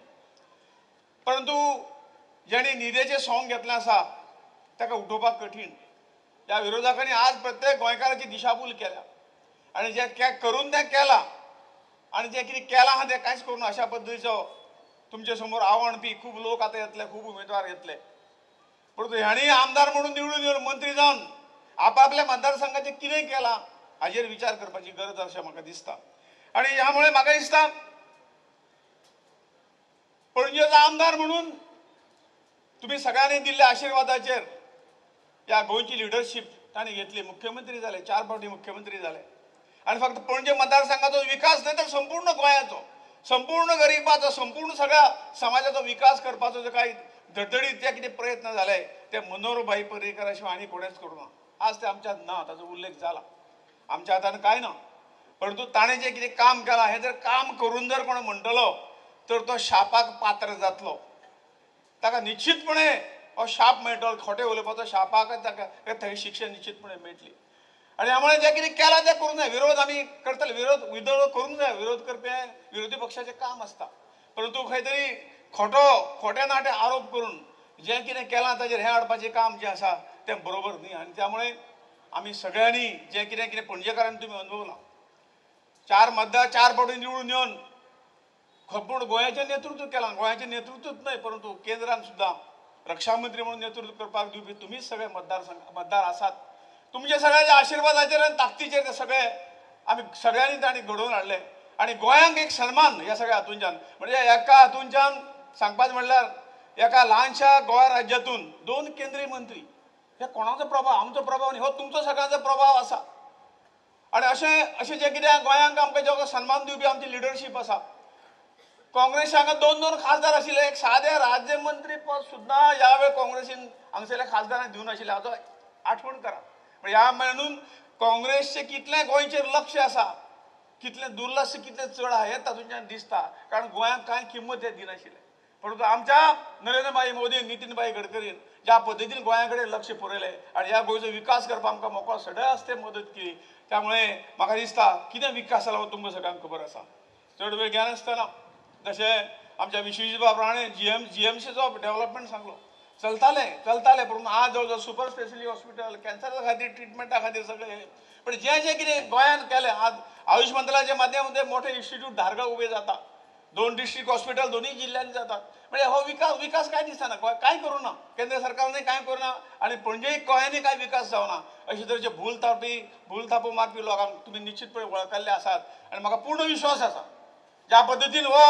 परंतु जेणे न्हिदेचें सोंग घेतलें आसा ताका उठोवपाक कठीण. ह्या विरोधकांनी आज प्रत्येक गोंयकाराची दिशाभूल केल्या. आनी जे करून तें केलां आनी जें कितें केलां आहा तें कांयच करूं ना अशा पद्दतीचो तुमचे समोर आवणपी खूब लोक आतां येतले खूब उमेदवार येतले परंतु ह्यांनी आमदार म्हणून निवडून येवन मंत्री जावन आपापल्या मतदारसंघाचें कितें केलां हाजेर विचार करपाची गरज अशें म्हाका दिसता. आनी ह्या मुळे म्हाका दिसता पणजेचो आमदार म्हणून तुम्ही सगळ्यांनी दिल्ल्या आशिर्वादाचेर ह्या गोंयची लिडरशीप ताणें घेतली. मुख्यमंत्री जाले चार फावटी मुख्यमंत्री जाले आनी फक्त पणजे मतदारसंघाचो विकास न्हय तर संपूर्ण गोंयाचो संपूर्ण गरिबाचो संपूर्ण सगळ्या समाजाचो विकास करपाचो जो काही धडधडीत जे कितें प्रयत्न जाले ते मनोहरभाई पर्रीकर शिवाय आनी कोणेच करूं ना आज ते आमच्या ना ताचो उल्लेख जाला आमच्या हातान कांय ना? परंतु ताणें जें कितें काम केलां हें जर काम करून जर कोण म्हणटलो तर तो शापाक पात्र जातलो. ताका निश्चितपणे हो शाप मेळटलो खोटें उलोवपाचो शापाक ताका थंय शिक्षा निश्चितपणे मेळटली. आनी त्यामुळे जे कितें केलां तें करूंक जाय विरोध आमी करतले. विरोध विरोध करूंक जाय विरोध करपी हें विरोधी पक्षाचें काम आसता परंतु खंय तरी खोटो खोटे नाटे आरोप करून जें कितें केलां ताचेर हें हाडपाचें काम जें आसा तें बरोबर न्ही. आनी त्यामुळे आमी सगळ्यांनी जें कितें कितें पणजेकारांनी तुमी अनुभवलां. चार मतदार चार फावटी निवडून येवन संपूर्ण गोंयाचें नेतृत्व केला. गोंयाचें नेतृत्वच न्हय परंतु केंद्रान सुद्दां रक्षा मंत्री म्हणून नेतृत्व करपाक दिवपी तुमीच सगळे मतदार मतदार आसात. तुमचे सगळ्यांच्या आशिर्वादाचेर आनी ताकदीचेर ते सगळे आमी सगळ्यांनी ताणी घडोवन हाडले. आनी गोंयांक एक सन्मान ह्या सगळ्या हातूंच्यान. म्हणजे एका हातूंच्यान सांगपाचें म्हणल्यार एका ल्हानशा गोंय राज्यातून दोन केंद्रीय मंत्री हे कोणाचो प्रभाव? आमचो प्रभाव न्ही हो तुमचो सगळ्यांचो प्रभाव आसा. आनी अशें अशें जें कितें गोंयांक आमकां जो सन्मान दिवपी आमची लिडरशीप आसा काँग्रेस हांगा दोन दोन खासदार आशिल्ले एक सादे राज्यमंत्री पद सुद्दां ह्या वेळ काँग्रेसीन हांगसरल्या खासदारांक दिवं नाशिल्लें हाचो आठवण करा. म्हणजे ह्या म्हणून काँग्रेसचें कितले गोंयचेर लक्ष आसा कितलें दुर्लक्ष कितलें चड आहा हें तातूंतल्यान दिसता. कारण गोंयांक कांय किंमत हे दिनाशिल्ले परंतु आमच्या नरेंद्रभाई मोदी नितीनभाई गडकरीन ज्या पद्दतीन गोंयाकडे लक्ष पुरयलें आनी ह्या गोंयचो विकास करपाक आमकां मोकळो सदांच ते मदत केली. त्यामुळे म्हाका दिसता कितें विकास जाला हो तुमकां सगळ्यांक खबर आसा चड वेळ घेनासतना जशें आमच्या विश्वजीत बाब Rane G M G M सीचो development सांगलो. चलतालें चलतालें पूण आज जवळ जवळ सुपर स्पेशली हॉस्पिटल कॅन्सरा खातीर ट्रिटमेंटा खातीर सगळें पण जें जें कितें गोंयान केलें आज आयुष मंत्रालयाच्या माध्यमातून मोठे इन्स्टिट्यूट धारगाव उबे जाता दोन डिस्ट्रिक्ट हॉस्पिटल दोन्ही जिल्ह्यांनी जातात. म्हणजे हो विकास विकास काय दिसना? गोंय काय करू ना? केंद्र सरकारने काय करू ना? आणि म्हणजे पणजे गोंयांनी काय विकास जावना अशे तरेचे भूल थापी भूल थापो मारपी लोकांक तुमी निश्चितपणे वळखल्ले आसात आणि म्हाका पूर्ण विश्वास आसा ज्या पद्दतीन हो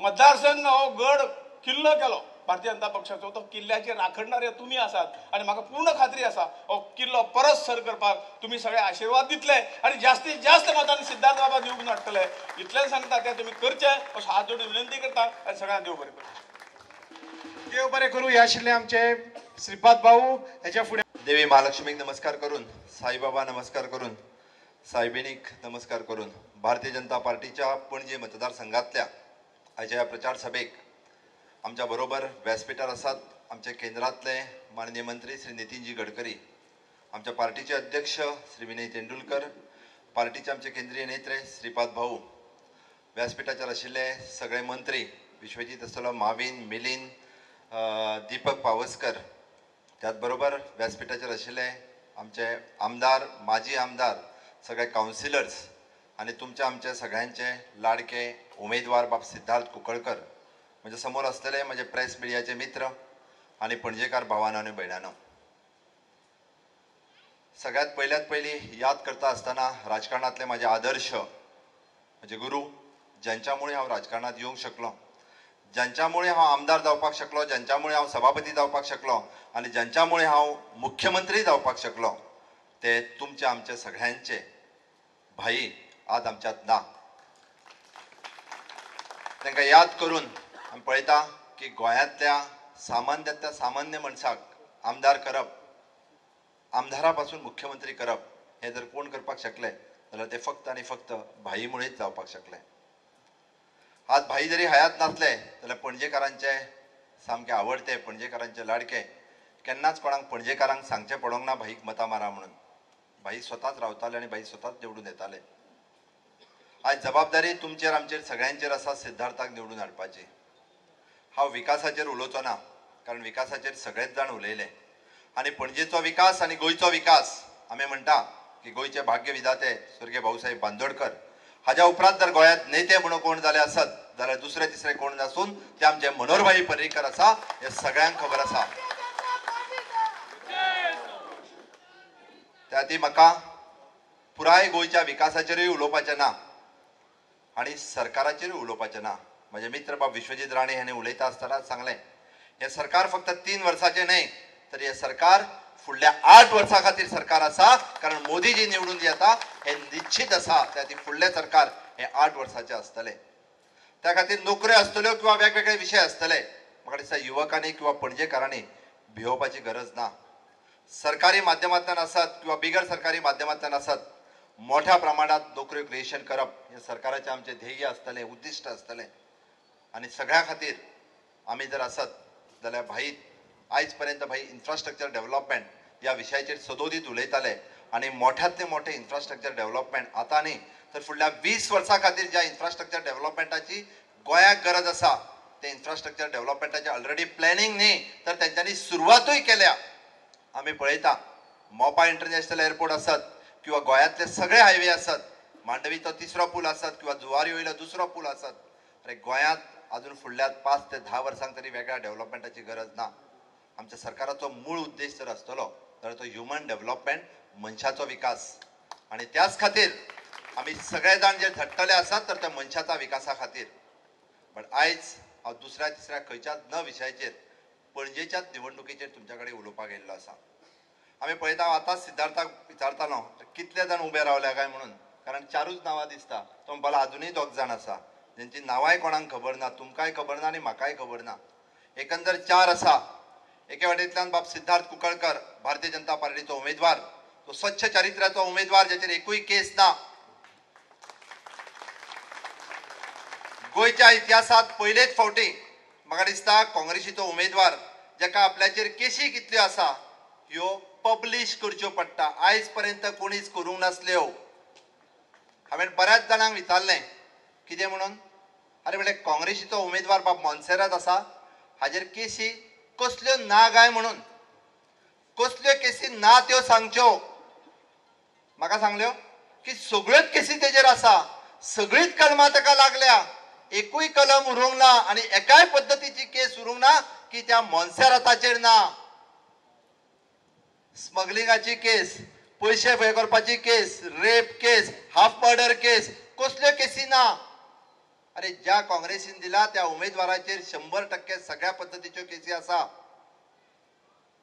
मतदारसंघ हो गड किल्लो केलो. भारतीय जनता पक्षाचो तो किल्ल्याचे राखणदारे तुमी आसात आणि म्हाका पूर्ण खात्री आसा हो किल्लो परत सर करपाक तुमी सगळे आशिर्वाद दितले आणि जास्तीत जास्त मतांनी सिद्धार्थ बाबा निवडून हाडटले इतलें सांगता तें तुमी करचें. असो हात जोडून विनंती करता आनी सगळ्यांक देव बरें करूं. देव बरें करूं हे आशिल्ले आमचे श्रीपाद भाऊ. हेच्या फुडें देवी महालक्ष्मीक नमस्कार करून साईबाबा नमस्कार करून सायबिनीक नमस्कार करून. भारतीय जनता पार्टीच्या पणजे मतदारसंघातल्या आयच्या ह्या प्रचार सभेक आमच्या बरोबर व्यासपीठार आसात आमचे केंद्रांतले माननीय मंत्री श्री नितीनजी गडकरी आमच्या पार्टीचे अध्यक्ष श्री विनय तेंडुलकर पार्टीचे आमचे केंद्रीय नेते श्रीपाद भाऊ व्यासपीठाचेर आशिल्ले सगळे मंत्री विश्वजीत आसतलो माविन मिलिंद दीपक पावसकर त्याच बरोबर व्यासपीठाचेर आशिल्ले आमचे आमदार माजी आमदार सगळे कावन्सिलर्स आनी तुमचे आमचे सगळ्यांचे लाडके उमेदवार बाप सिद्धार्थ कुंकळकर म्हणजे समोर असलेले म्हणजे प्रेस मिडियाचे मित्र आनी पणजेकार भावानं आणि भयणानो सगळ्यात पहिल्यात पहिली याद करता आसतना राजकारणातले माझे आदर्श म्हणजे गुरू ज्यांच्यामुळे हांव राजकारणात येवंक शकलो ज्यांच्यामुळे हांव आमदार जावपाक शकलो ज्यांच्यामुळे हांव सभापती जावपाक शकलो आनी ज्यांच्यामुळे हांव मुख्यमंत्री जावपाक शकलो ते तुमचे आमचे सगळ्यांचे भाई आज आमच्यात ना तांकां याद करून आमी पळयता की गोंयांतल्या सामान्यांतल्या सामान्य मनशाक आमदार करप आमदारा पासून मुख्यमंत्री करप हे जर कोण करपाक शकले जाल्यार ते फक्त आनी फक्त भाई मुळेच जावपाक शकले. आज भाई जरी हयात नासले जाल्यार पणजेकारांचे सामके आवडते पणजेकारांचे लाडके केन्नाच कोणाक पणजेकारांक सांगचें पडोंक ना भाईक मतां मारा म्हणून. भाई स्वताच रावताले आनी भाई स्वताच निवडून येताले. आज जबाबदारी तुमचेर आमचेर सगळ्यांचेर आसा सिद्धार्थाक निवडून हाडपाची. हांव विकासाचेर उलोवचो ना कारण विकासाचेर सगळेच जाण उलयले. आनी पणजेचो विकास आनी गोंयचो विकास आमी म्हणटा की गोंयचे भाग्य विधाते स्वर्गीय भाऊसाहेब बांदोडकर हाज्या उपरांत जर गोंयांत नेते म्हणून कोण जाले आसत जाल्यार दुसरे तिसरे कोण नासून ते आमचे मनोहरभाई पर्रीकर आसा हे सगळ्यांक खबर आसा त्या ती म्हाका पुराय गोंयच्या विकासाचेरूय उलोवपाचें ना. आनी सरकाराचेरूय उलोवपाचें ना. म्हजे मित्र बाब विश्वजीत राणे हाणें उलयता आसतना सांगलें हें सरकार फक्त तीन वर्साचें न्हय तर हें सरकार फुडल्या आठ वर्सां खातीर सरकार आसा कारण मोदी जी निवडून येता हें निश्चित आसा त्या ती फुडलें सरकार हें आठ वर्साचें आसतलें. त्या खातीर नोकऱ्यो आसतल्यो किंवा वेगवेगळे विशय आसतले म्हाका दिसता युवकांनी किंवा पणजेकारांनी भिवपाची गरज ना. सरकारी माध्यमांतल्यान आसत किंवा बिगर सरकारी माध्यमांतल्यान आसत मोठ्या प्रमाणात नोकऱ्यो क्रिएशन करप हे सरकाराचें आमचें ध्येय आसतलें उद्दिश्ट आसतलें आनी सगळ्या खातीर आमी जर आसत जाल्यार भाई आयज पर्यंत भाई इन्फ्रास्ट्रक्चर डेव्हलपमेंट ह्या विशयाचेर सदोदीत उलयताले आनी मोठ्यांतले मोठे इन्फ्रास्ट्रक्चर डेव्हलपमेंट आतां न्ही तर फुडल्या वीस वर्सां खातीर ज्या इन्फ्रास्ट्रक्चर डेव्हलपमेंटाची गोंयाक गरज आसा ते इन्फ्रास्ट्रक्चर डेव्हलपमेंटाचे ऑलरेडी प्लॅनिंग न्ही तर तेंच्यांनी सुरवातूय केल्या. आमी पळयता मोपा इंटरनॅशनल एअरपोर्ट असत किंवा गोंयांतले सगळे हायवे असत मांडवी तो तिसरो पूल असत किंवा जुवारी वयलो दुसरो पूल असत अरे गोंयांत अजून फुडल्या पाच ते धा वर्सांक तरी वेगळ्या डेव्हलपमेंटाची गरज ना. आमच्या सरकाराचो मूळ उद्देश जर आसतलो तर तो ह्युमन डेव्हलपमेंट मनशाचो विकास. आणि त्याच खातीर आमी सगळे जाण जे झट्टले आसात तर त्या मनशाच्या विकासा खातीर. पण आयज हांव दुसऱ्या तिसऱ्या खंयच्याच न विशयाचेर पणजेच्याच निवडणुकीचेर तुमच्या कडेन उलोवपाक येयल्लो आसा. आमी पळयता हांव आतांच सिद्धार्थाक विचारतालो कितले जाण उबे रावल्या काय म्हणून? कारण चारूच नांवां दिसता. तो म्हणपालो आजुनूय दोग जाण आसा जेंची नांवांय कोणाक खबर ना तुमकांय खबर ना आनी म्हाकाय खबर ना. एकंदर चार आसा एके वाटेंतल्यान बाब सिद्धार्थ कुंकळकर भारतीय जनता पार्टीचो उमेदवार. तो स्वच्छ चारित्र्याचो उमेदवार जाचेर एकूय केस ना. गोंयच्या इतिहासात पयलेच फावटी म्हाका दिसता काँग्रेसीचो उमेदवार जाका आपल्याचेर केशी कितल्यो आसा ह्यो पब्लीश करच्यो पडटा. आयज पर्यंत कोणीच करूंक नासल्यो. हांवें बऱ्याच जाणांक विचारलें. कितें म्हणून? अरे म्हणलें काँग्रेसीचो उमेदवार बाब मोन्सेरात आसा. हाजेर केसी कसल्यो ना काय म्हणून. कसल्यो केसी ना त्यो सांगच्यो. म्हाका सांगल्यो की सगळ्योच केसी तेजेर आसा. सगळींच कलमां ताका लागल्या. एकूय कलम उरूंक ना आनी एकाय पद्दतीची केस उरूंक ना की त्या मोन्सेराताचेर ना. स्मगलिंगाची केस पयशे फे करपाची case rape case half murder case कसल्यो केसी ना आनी ज्या काँग्रेसीन दिला त्या उमेदवाराचेर शंभर टक्के सगळ्या पद्दतीच्यो केसी आसा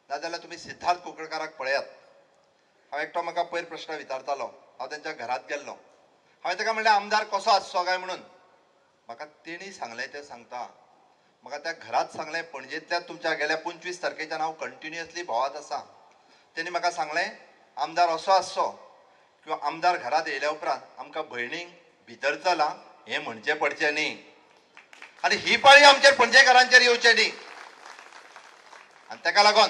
नाजाल्यार तुमी सिद्धार्थ कुंकळकाराक पळयात. हांव एकटो म्हाका पयर प्रश्न विचारतालो. हांव तेंच्या घरांत गेल्लो. हांवें ताका म्हणलें आमदार कसो आसचो काय म्हणून? म्हाका तेणी सांगलें तें सांगता. म्हाका त्या घरांत सांगलें पणजेंतल्यान तुमच्या गेल्या पंचवीस तारखेच्यान हांव कंटिन्युअसली भोंवत आसा. तेणी म्हाका सांगलें आमदार असो आसचो किंवा आमदार घरांत येयल्या उपरांत आमकां भयणीक भितर चला हें म्हणचें पडचें न्ही. आनी ही पाळी आमचेर पणजेकारांचेर येवचें न्ही. आनी ताका लागून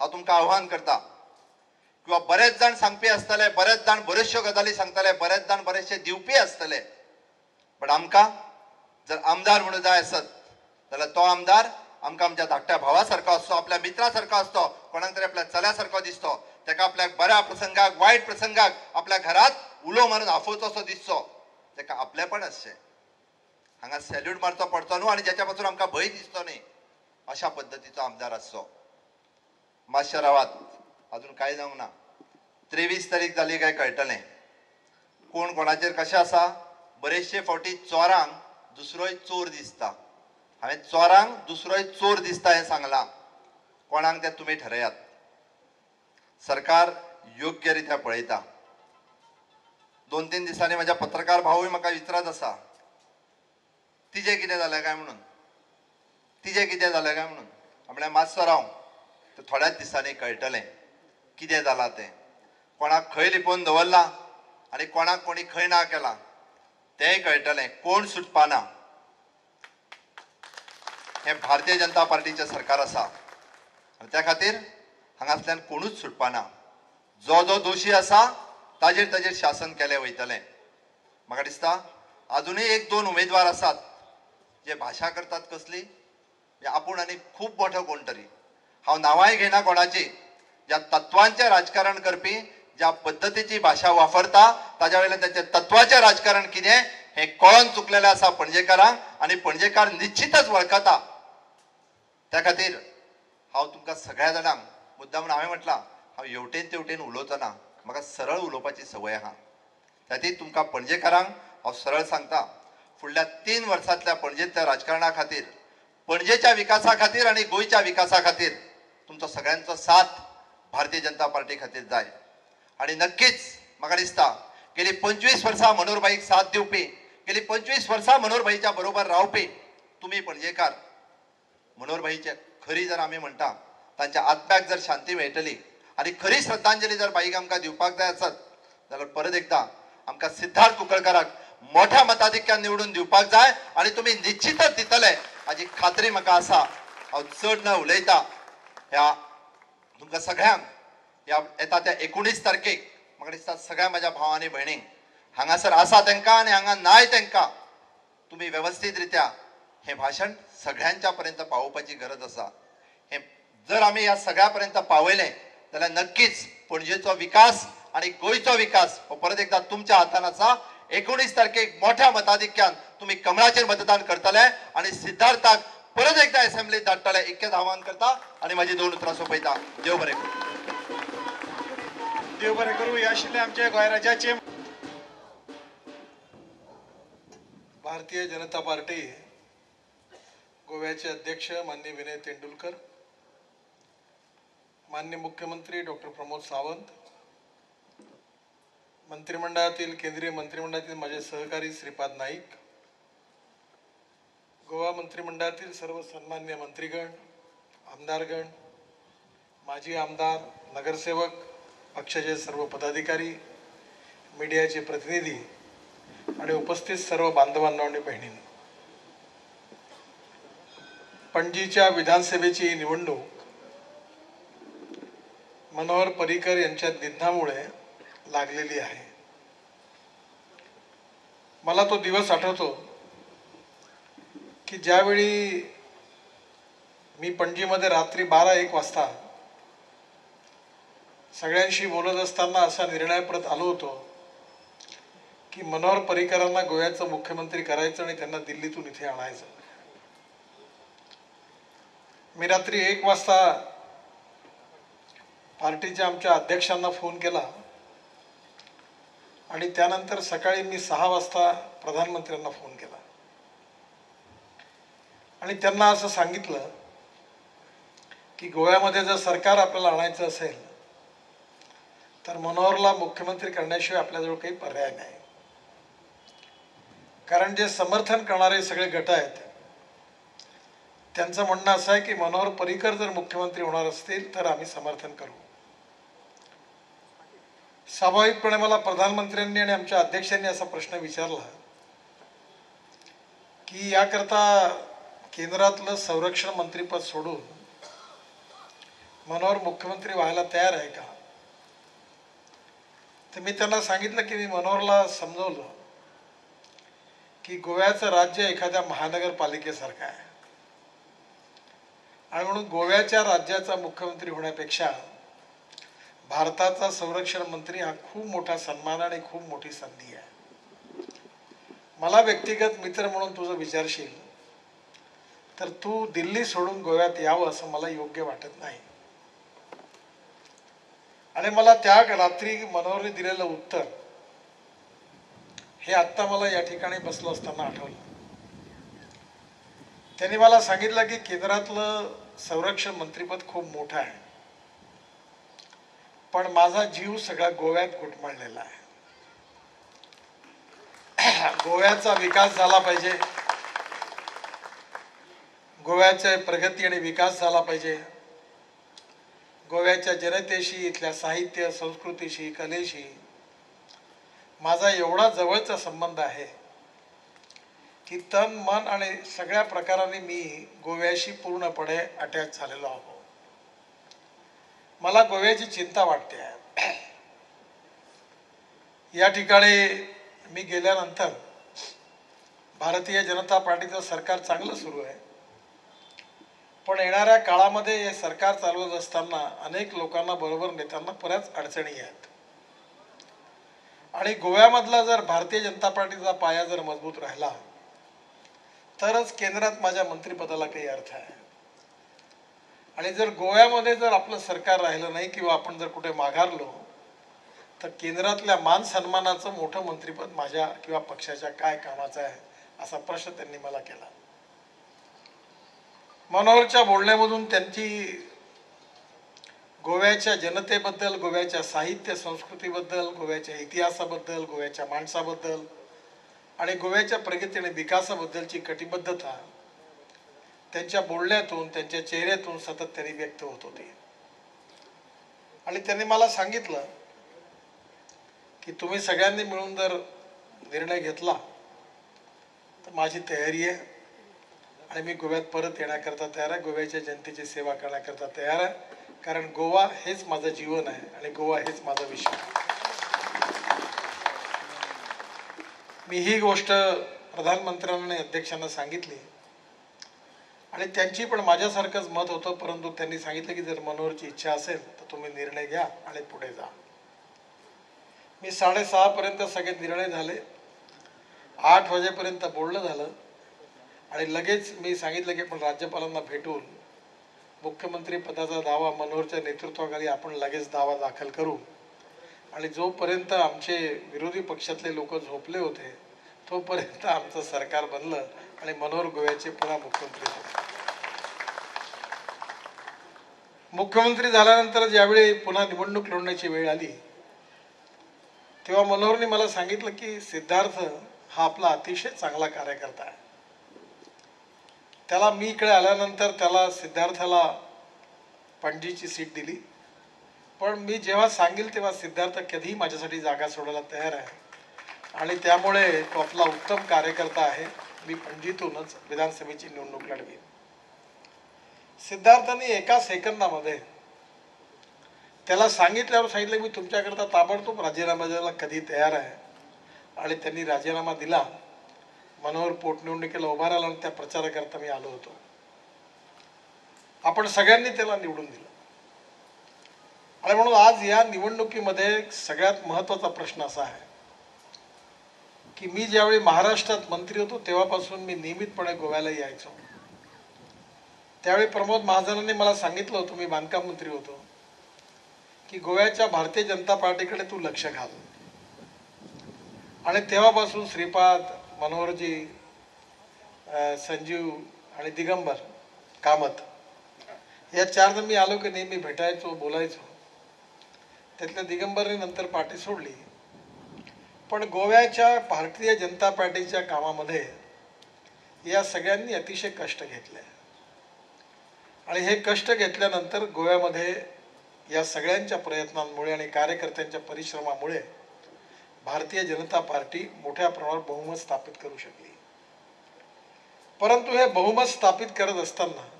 हांव तुमकां आव्हान करता किंवा बरेच जाण सांगपी आसतले बरेच जाण बऱ्योचश्यो गजाली सांगतले बरेच जाण बरेचशे दिवपी आसतले. पण आमकां जर आमदार म्हणून जाय आसत जाल्यार तो आमदार आमकां आमच्या धाकट्या भावा सारको आसचो आपल्या मित्रा सारको आसतो कोणाक तरी आपल्या चल्या सारको दिसतो. तेका आपल्याक बऱ्या प्रसंगाक वायट प्रसंगाक आपल्या घरात उलो मारून आफोवचो असो दिसचो तेका आपलेपण आसचें हांगा सॅल्यूट मारचो पडचो न्हू आनी ज्याच्या पासून आमकां भंय दिसचो न्ही अशा पद्दतीचो आमदार आसचो मातशें रावात अजून कांय जावंक ना. त्रेवीस तारीख जाली काय कळटलें कोण कोणाचेर कशें आसा? बरेचशे फावटी चोरांक दुसरोय चोर दिसता. हांवें चोरांक दुसरोय चोर दिसता हें सांगलां. कोणाक तें तुमी ठरयात? सरकार योग्य रित्या पळयता. दोन तीन दिसांनी म्हज्या पत्रकार भावूय म्हाका विचारत आसा तिजें कितें जालें काय म्हणून? तिजें कितें जालें काय म्हणून? म्हळ्यार मातसो राव तें थोड्याच दिसांनी कळटलें. कितें जालां तें? कोणाक खंय लिपोवन दवरला आनी कोणाक कोणी खंय ना केला? तेंय कळटलें. कोण सुटपाना? हें भारतीय जनता पार्टीचें सरकार आसा त्या खातीर हांगासल्यान कोणूच सुटपाना. जो जो दोशी आसा ताजेर ताजेर शासन केलें वयतलें. म्हाका दिसता अजुनूय एक दोन उमेदवार आसात जे भाशा करतात कसली आपूण आनी खूब मोठो कोण तरी. हांव नांवांय घेना कोणाची ज्या तत्वांचें राजकारण करपी ज्या पद्दतीची भाशा वापरता ताज्या वयल्यान ताचें तत्वाचें राजकारण कितें हें कळोन चुकलेलें आसा पणजेकारांक आनी पणजेकार निश्चितच वळखता. त्या खातीर हांव तुमकां सगळ्या जाणांक मुद्दाम म्हणून हांवें म्हटलां हांव हेवटेन तेवटेन उलोवतना म्हाका सरळ उलोवपाची संवय आहा. त्या तुमकां पणजेकारांक हांव सरळ सांगता फुडल्या तीन वर्सांतल्या पणजेंतल्या राजकारणा खातीर पणजेच्या विकासा खातीर आनी गोंयच्या विकासा खातीर तुमचो सगळ्यांचो साथ भारतीय जनता पार्टी खातीर जाय. आनी नक्कीच म्हाका दिसता गेली पंचवीस वर्सां मनोहरभाईक साथ दिवपी गेली पंचवीस वर्सां मनोहरभाईच्या बरोबर रावपी तुमी पणजेकार. मनोहरभाईचे खरी जर आमी म्हणटा तांच्या आत्म्याक जर शांती मेळटली आनी खरी श्रद्धांजली जर बाईक आमकां दिवपाक जाय आसत जाल्यार परत एकदां आमकां सिद्धार्थ कुंकळकाराक मोठ्या मताधिक्यान निवडून दिवपाक जाय आनी तुमी निश्चितच दितले. हाजी खात्री म्हाका आसा हांव चड न उलयता ह्या तुमकां सगळ्यांक ह्या येता त्या एकुणीस तारखेक म्हाका दिसता सगळ्या म्हज्या भावांनी भयणींक हांगासर आसा तेंकां आनी हांगा नाय तेंकां तुमी वेवस्थीत रित्या हें भाशण सगळ्यांच्या पर्यंत पावोवपाची गरज आसा हें जर आमी ह्या सगळ्या पर्यंत पावयलें जाल्यार नक्कीच पणजेचो विकास आणि गोयचो विकास हो परत एकदा तुमच्या हातान आसा एकोणीस तारखेक मोठ्या मताधिक्यान तुम्ही कमळाचेर मतदान करतले आणि सिद्धार्थाक परत एकदा असेंब्लीत धाडटले इतकेच आवाहन करता आणि माझी दोन उतरां सोंपयता. देव बरें करूं. देव बरें करूं हे आशिल्ले आमचे गोंय राज्याचे भारतीय जनता पार्टी गोव्याचे अध्यक्ष मान्य विनय तेंडुलकर मान्य मुख्यमंत्री डॉक्टर प्रमोद सावंत मंत्रिमंडळातील केंद्रीय मंत्रिमंडळातील माझे सहकारी श्रीपाद नाईक गोवा मंत्रिमंडळातील सर्व सन्मान्य मंत्रीगण आमदारगण माजी आमदार नगरसेवक पक्षाचे सर्व पदाधिकारी मीडियाचे प्रतिनिधी आणि उपस्थित सर्व बांधवांना आणि बहिणींना. पणजीच्या विधानसभेची निवडणूक मनोहर पर्रिकर यांच्या निधनामुळे लागलेली आहे. मला तो दिवस आठवतो की ज्यावेळी मी पणजीमध्ये रात्री बारा एक वाजता सगळ्यांशी बोलत असताना असा निर्णय परत आलो होतो की मनोहर पर्रिकरांना गोव्याचं मुख्यमंत्री करायचं आणि त्यांना दिल्लीतून इथे आणायचं. मी रात्री एक वाजता पार्टीच्या आमच्या अध्यक्षांना फोन केला. आणि त्यानंतर सकाळी मी सहा वाजता प्रधानमंत्र्यांना फोन केला. आणि त्यांना असं सांगितलं की गोव्यामध्ये जर सरकार आपल्याला आणायचं असेल तर मनोहरला मुख्यमंत्री करण्याशिवाय आपल्याजवळ काही पर्याय नाही. कारण जे समर्थन करणारे सगळे गट आहेत त्यांचं म्हणणं असं आहे की मनोहर पर्रिकर जर मुख्यमंत्री होणार असतील तर आम्ही समर्थन करू. स्वाभाविकपणे मला प्रधानमंत्र्यांनी आणि आमच्या अध्यक्षांनी असा प्रश्न विचारला की याकरता केंद्रातलं संरक्षण मंत्रीपद सोडून मनोहर मुख्यमंत्री व्हायला तयार आहे का? तर मी त्यांना सांगितलं की मी मनोहरला समजवलं की गोव्याचं राज्य एखाद्या महानगरपालिकेसारखं आहे. आणि म्हणून गोव्याच्या राज्याचा मुख्यमंत्री होण्यापेक्षा भारताचा संरक्षण मंत्री हा खूप मोठा सन्मान आणि खूप मोठी संधी आहे. मला व्यक्तिगत मित्र म्हणून तुझं विचारशील तर तू दिल्ली सोडून गोव्यात यावं असं मला योग्य वाटत नाही. आणि मला त्या रात्री मनोहरने दिलेलं उत्तर हे आत्ता मला या ठिकाणी बसलो असताना आठवलं. त्यांनी मला सांगितलं की केंद्रातलं संरक्षण मंत्रीपद खूप मोठं आहे. पण माझा जीव सगळा गोव्यात घुटमळलेला आहे. गोव्याचा विकास झाला पाहिजे. गोव्याचे प्रगती आणि विकास झाला पाहिजे. गोव्याच्या जनतेशी इथल्या साहित्य संस्कृतीशी कलेशी माझा एवढा जवळचा संबंध आहे. की तन मन आणि सगळ्या प्रकाराने मी गोव्याशी पूर्णपणे अटॅच झालेलो आहो. मला गोव्याची चिंता वाटते. आहे या ठिकाणी मी गेल्यानंतर भारतीय जनता पार्टीचं सरकार चांगलं सुरू आहे. पण येणाऱ्या काळामध्ये हे सरकार चालवत असताना अनेक लोकांना बरोबर नेत्यांना बऱ्याच अडचणी आहेत. आणि गोव्यामधला जर भारतीय जनता पार्टीचा पाया जर मजबूत राहिला तरच केंद्रात माझ्या मंत्रिपदाला काही अर्थ आहे. आणि जर गोव्यामध्ये जर आपलं सरकार राहिलं नाही किंवा आपण जर कुठे माघारलो तर केंद्रातल्या मान सन्मानाचं मोठं मंत्रिपद माझ्या किंवा पक्षाच्या काय कामाचं आहे असा प्रश्न त्यांनी मला केला. मनोहरच्या बोलण्यामधून त्यांची गोव्याच्या जनतेबद्दल गोव्याच्या साहित्य संस्कृतीबद्दल गोव्याच्या इतिहासाबद्दल गोव्याच्या माणसाबद्दल आणि गोव्याच्या प्रगती आणि विकासाबद्दलची कटिबद्धता त्यांच्या बोलण्यातून त्यांच्या चेहऱ्यातून सतत त्यांनी व्यक्त होत होती. आणि त्यांनी मला सांगितलं की तुम्ही सगळ्यांनी मिळून जर निर्णय घेतला तर माझी तयारी आहे आणि मी गोव्यात परत येण्याकरता तयार आहे. गोव्याच्या जनतेची सेवा करण्याकरता तयार आहे. कारण गोवा हेच माझं जीवन आहे आणि गोवा हेच माझं विश्व आहे. मी ही गोष्ट प्रधानमंत्र्यांना अध्यक्षांना सांगितली. आणि त्यांची पण माझ्यासारखंच मत होतं परंतु त्यांनी सांगितलं की जर मनोहरची इच्छा असेल तर तुम्ही निर्णय घ्या आणि पुढे जा. मी साडेसहापर्यंत सगळे निर्णय झाले. आठ वाजेपर्यंत बोलणं झालं. आणि लगेच मी सांगितलं की आपण राज्यपालांना भेटून मुख्यमंत्री पदाचा दावा मनोहरच्या नेतृत्वाखाली आपण लगेच दावा दाखल करू. आणि जोपर्यंत आमचे विरोधी पक्षातले लोक झोपले होते तोपर्यंत आमचं सरकार बनलं आणि मनोहर गोव्याचे पुन्हा मुख्यमंत्री झाले. मुख्यमंत्री झाल्यानंतर ज्यावेळी पुन्हा निवडणूक लढण्याची वेळ आली तेव्हा मनोहरने मला सांगितलं की सिद्धार्थ हा आपला अतिशय चांगला कार्यकर्ता आहे. त्याला मी इकडे आल्यानंतर त्याला सिद्धार्थाला पणजीची सीट दिली. पण मी जेव्हा सांगेल तेव्हा सिद्धार्थ कधीही माझ्यासाठी जागा सोडायला तयार आहे. आणि त्यामुळे तो आपला उत्तम कार्यकर्ता आहे. मी पणजीतूनच विधानसभेची निवडणूक लढवी सिद्धार्थांनी एका सेकंदामध्ये त्याला सांगितल्यावर सांगितलं मी तुमच्याकरता ताबडतोब राजीनामा द्यायला कधी तयार आहे. आणि त्यांनी राजीनामा दिला. मनोहर पोटनिवडणुकीला उभा राहिला आणि त्या प्रचाराकरता मी आलो होतो. आपण सगळ्यांनी त्याला निवडून दिलं. आणि म्हणून आज या निवडणुकीमध्ये सगळ्यात महत्त्वाचा प्रश्न असा आहे की मी ज्यावेळी महाराष्ट्रात मंत्री होतो तेव्हापासून मी नियमितपणे गोव्याला यायचो. त्यावेळी प्रमोद महाजनांनी मला सांगितलं होतं मी बांधकाम मंत्री होतो की गोव्याच्या भारतीय जनता पार्टीकडे तू लक्ष घाल. आणि तेव्हापासून श्रीपाद मनोहरजी संजीव आणि दिगंबर कामत या चार जण मी आलो की नेहमी भेटायचो बोलायचो. त्यातल्या दिगंबरने नंतर पार्टी सोडली. पण गोव्याच्या भारतीय जनता पार्टीच्या कामामध्ये या सगळ्यांनी अतिशय कष्ट घेतले. आणि हे कष्ट घेतल्यानंतर गोव्यामध्ये या सगळ्यांच्या प्रयत्नांमुळे आणि कार्यकर्त्यांच्या परिश्रमामुळे भारतीय जनता पार्टी मोठ्या प्रमाणावर बहुमत स्थापित करू शकली. परंतु हे बहुमत स्थापित करत असताना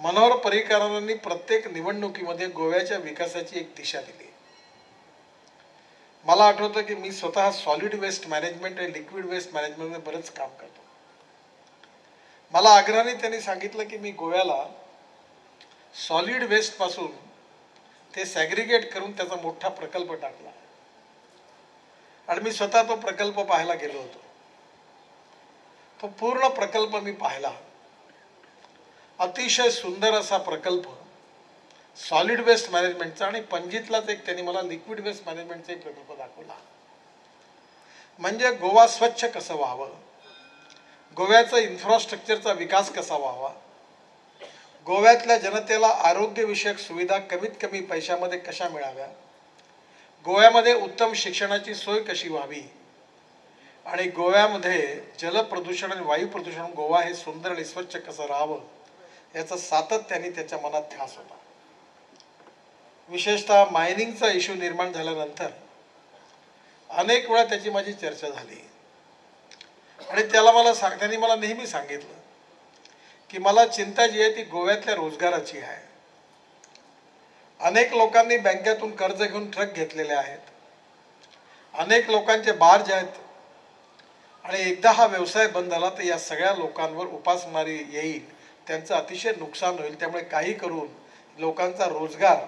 मनोहर पर्रिकरांनी प्रत्येक निवडणुकीमध्ये गोव्याच्या विकासाची एक दिशा दिली. मला आठवतं की मी स्वतः सॉलिड वेस्ट मॅनेजमेंट आणि लिक्विड वेस्ट मॅनेजमेंटमध्ये बरंच काम करतो. मला आग्रहाने त्यांनी सांगितलं की मी गोव्याला सॉलिड वेस्टपासून ते सॅग्रिगेट करून त्याचा मोठा प्रकल्प टाकला. आणि मी स्वतः तो प्रकल्प पाहायला गेलो होतो. तो पूर्ण प्रकल्प मी पाहिला. अतिशय सुंदर असा प्रकल्प सॉलिड वेस्ट मॅनेजमेंटचा आणि पणजीतलाच एक त्यांनी मला लिक्विड वेस्ट मॅनेजमेंटचा एक प्रकल्प दाखवला. म्हणजे गोवा स्वच्छ कसं व्हावं? गोव्याचा इन्फ्रास्ट्रक्चरचा विकास कसा व्हावा? गोव्यातल्या जनतेला आरोग्यविषयक सुविधा कमीत कमी पैशामध्ये कशा मिळाव्या? गोव्यामध्ये उत्तम शिक्षणाची सोय कशी व्हावी? आणि गोव्यामध्ये जलप्रदूषण आणि वायू प्रदूषण गोवा हे सुंदर आणि स्वच्छ कसं राहावं? याचा सातत्याने त्याच्या मनात ध्यास होता. विशेषतः मायनिंगचा इश्यू निर्माण झाल्यानंतर अनेक वेळा त्याची माझी चर्चा झाली. आणि त्याला मला सांग त्यांनी मला नेहमी सांगितलं की मला चिंता जी आहे ती गोव्यातल्या रोजगाराची आहे. अनेक लोकांनी बँकेतून कर्ज घेऊन ट्रक घेतलेले आहेत. अनेक लोकांचे बार्ज आहेत आणि एकदा हा व्यवसाय बंद झाला तर या सगळ्या लोकांवर उपासमारी येईल. त्यांचं अतिशय नुकसान होईल त्यामुळे काही करून लोकांचा रोजगार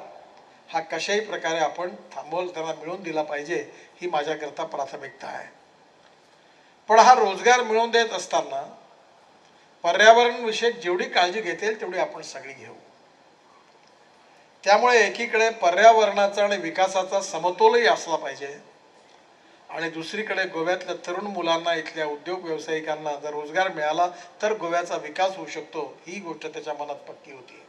हा कशाही प्रकारे आपण थांबवल त्यांना मिळवून दिला पाहिजे ही माझ्याकरता प्राथमिकता आहे. पण हा रोजगार मिळवून देत असताना पर्यावरणविषयक जेवढी काळजी घेता येईल तेवढी आपण सगळी घेऊ. त्यामुळे एकीकडे पर्यावरणाचा आणि विकासाचा समतोलही असला पाहिजे आणि दुसरीकडे गोव्यातल्या तरुण मुलांना इथल्या उद्योग व्यावसायिकांना जर रोजगार मिळाला तर गोव्याचा विकास होऊ शकतो. ही गोष्ट त्याच्या मनात पक्की होती.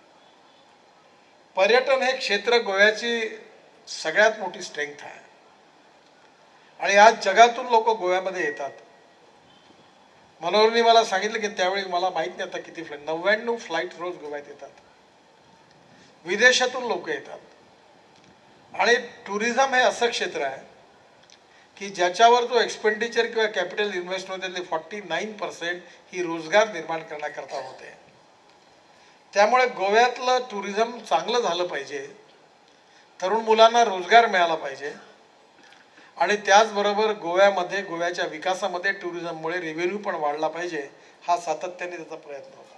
पर्यटन हे क्षेत्र गोव्याची सगळ्यात मोठी स्ट्रेंथ आहे. आणि आज जगातून लोक गोव्यामध्ये येतात. मनोहरनी मला सांगितलं की त्यावेळी मला माहीत नाही आता किती फ्लाईट नव्याण्णव फ्लाईट रोज गोव्यात येतात. विदेशातून लोक येतात. आणि टुरिझम हे असं क्षेत्र आहे की ज्याच्यावर जो एक्सपेंडिचर किंवा कॅपिटल इन्व्हेस्ट होते ते फॉर्टी नाईन पर्सेंट ही रोजगार निर्माण करण्याकरता होते. त्यामुळे गोव्यातलं टुरिझम चांगलं झालं पाहिजे. तरुण मुलांना रोजगार मिळाला पाहिजे. आणि त्याचबरोबर गोव्यामध्ये गोव्याच्या विकासामध्ये टुरिझममुळे रेव्हेन्यू पण वाढला पाहिजे हा सातत्याने त्याचा प्रयत्न होता.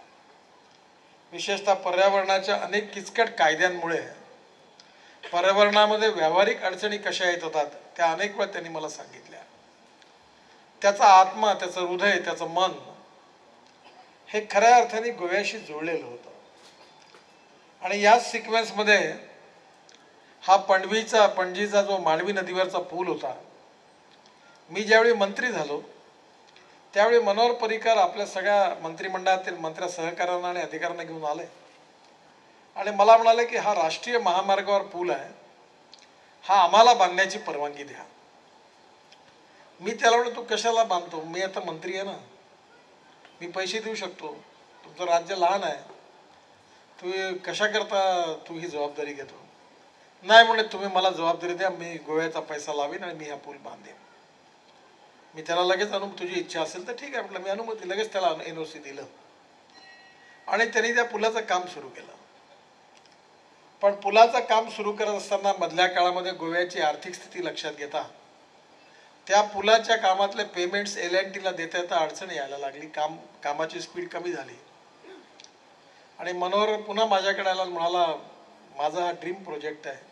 विशेषतः पर्यावरणाच्या अनेक किचकट कायद्यांमुळे. पर्यावरणामध्ये व्यावहारिक अडचणी कशा येत होतात? त्या अनेक वेळा त्यांनी मला सांगितल्या. त्याचा आत्मा त्याचं हृदय त्याचं मन हे खऱ्या अर्थाने गोव्याशी जोडलेलं होतं. आणि याच सिक्वेन्समध्ये हा पणवीचा पणजीचा जो मांडवी नदीवरचा पूल होता मी ज्यावेळी मंत्री झालो त्यावेळी मनोहर पर्रिकर आपल्या सगळ्या मंत्रिमंडळातील मंत्र्या सहकाऱ्यांना आणि अधिकाऱ्यांना घेऊन आले. आणि मला म्हणाले की हा राष्ट्रीय महामार्गावर पूल आहे. हा आम्हाला बांधण्याची परवानगी द्या. मी त्याला म्हणतो तू कशाला बांधतो? मी आता मंत्री आहे ना. मी पैसे देऊ शकतो. तुमचं राज्य लहान आहे. तू कशा करता तू ही जबाबदारी घेतो? नाही म्हणे तुम्ही मला जबाबदारी द्या. मी गोव्याचा पैसा लावीन आणि मी हा पूल बांधेन. मी त्याला लगेच अनु तुझी इच्छा असेल तर ठीक आहे. म्हटलं मी अनुमती लगेच त्याला एन ओ सी दिलं. आणि त्यांनी त्या पुलाचं काम सुरू केलं. पण पुलाचं काम सुरू करत असताना मधल्या काळामध्ये गोव्याची आर्थिक स्थिती लक्षात घेता. त्या पुलाच्या कामातले पेमेंट्स एल एन टीला देता येता अडचण यायला लागली. काम कामाची स्पीड कमी झाली. आणि मनोहर पुन्हा माझ्याकडे आला म्हणाला माझा हा ड्रीम प्रोजेक्ट आहे.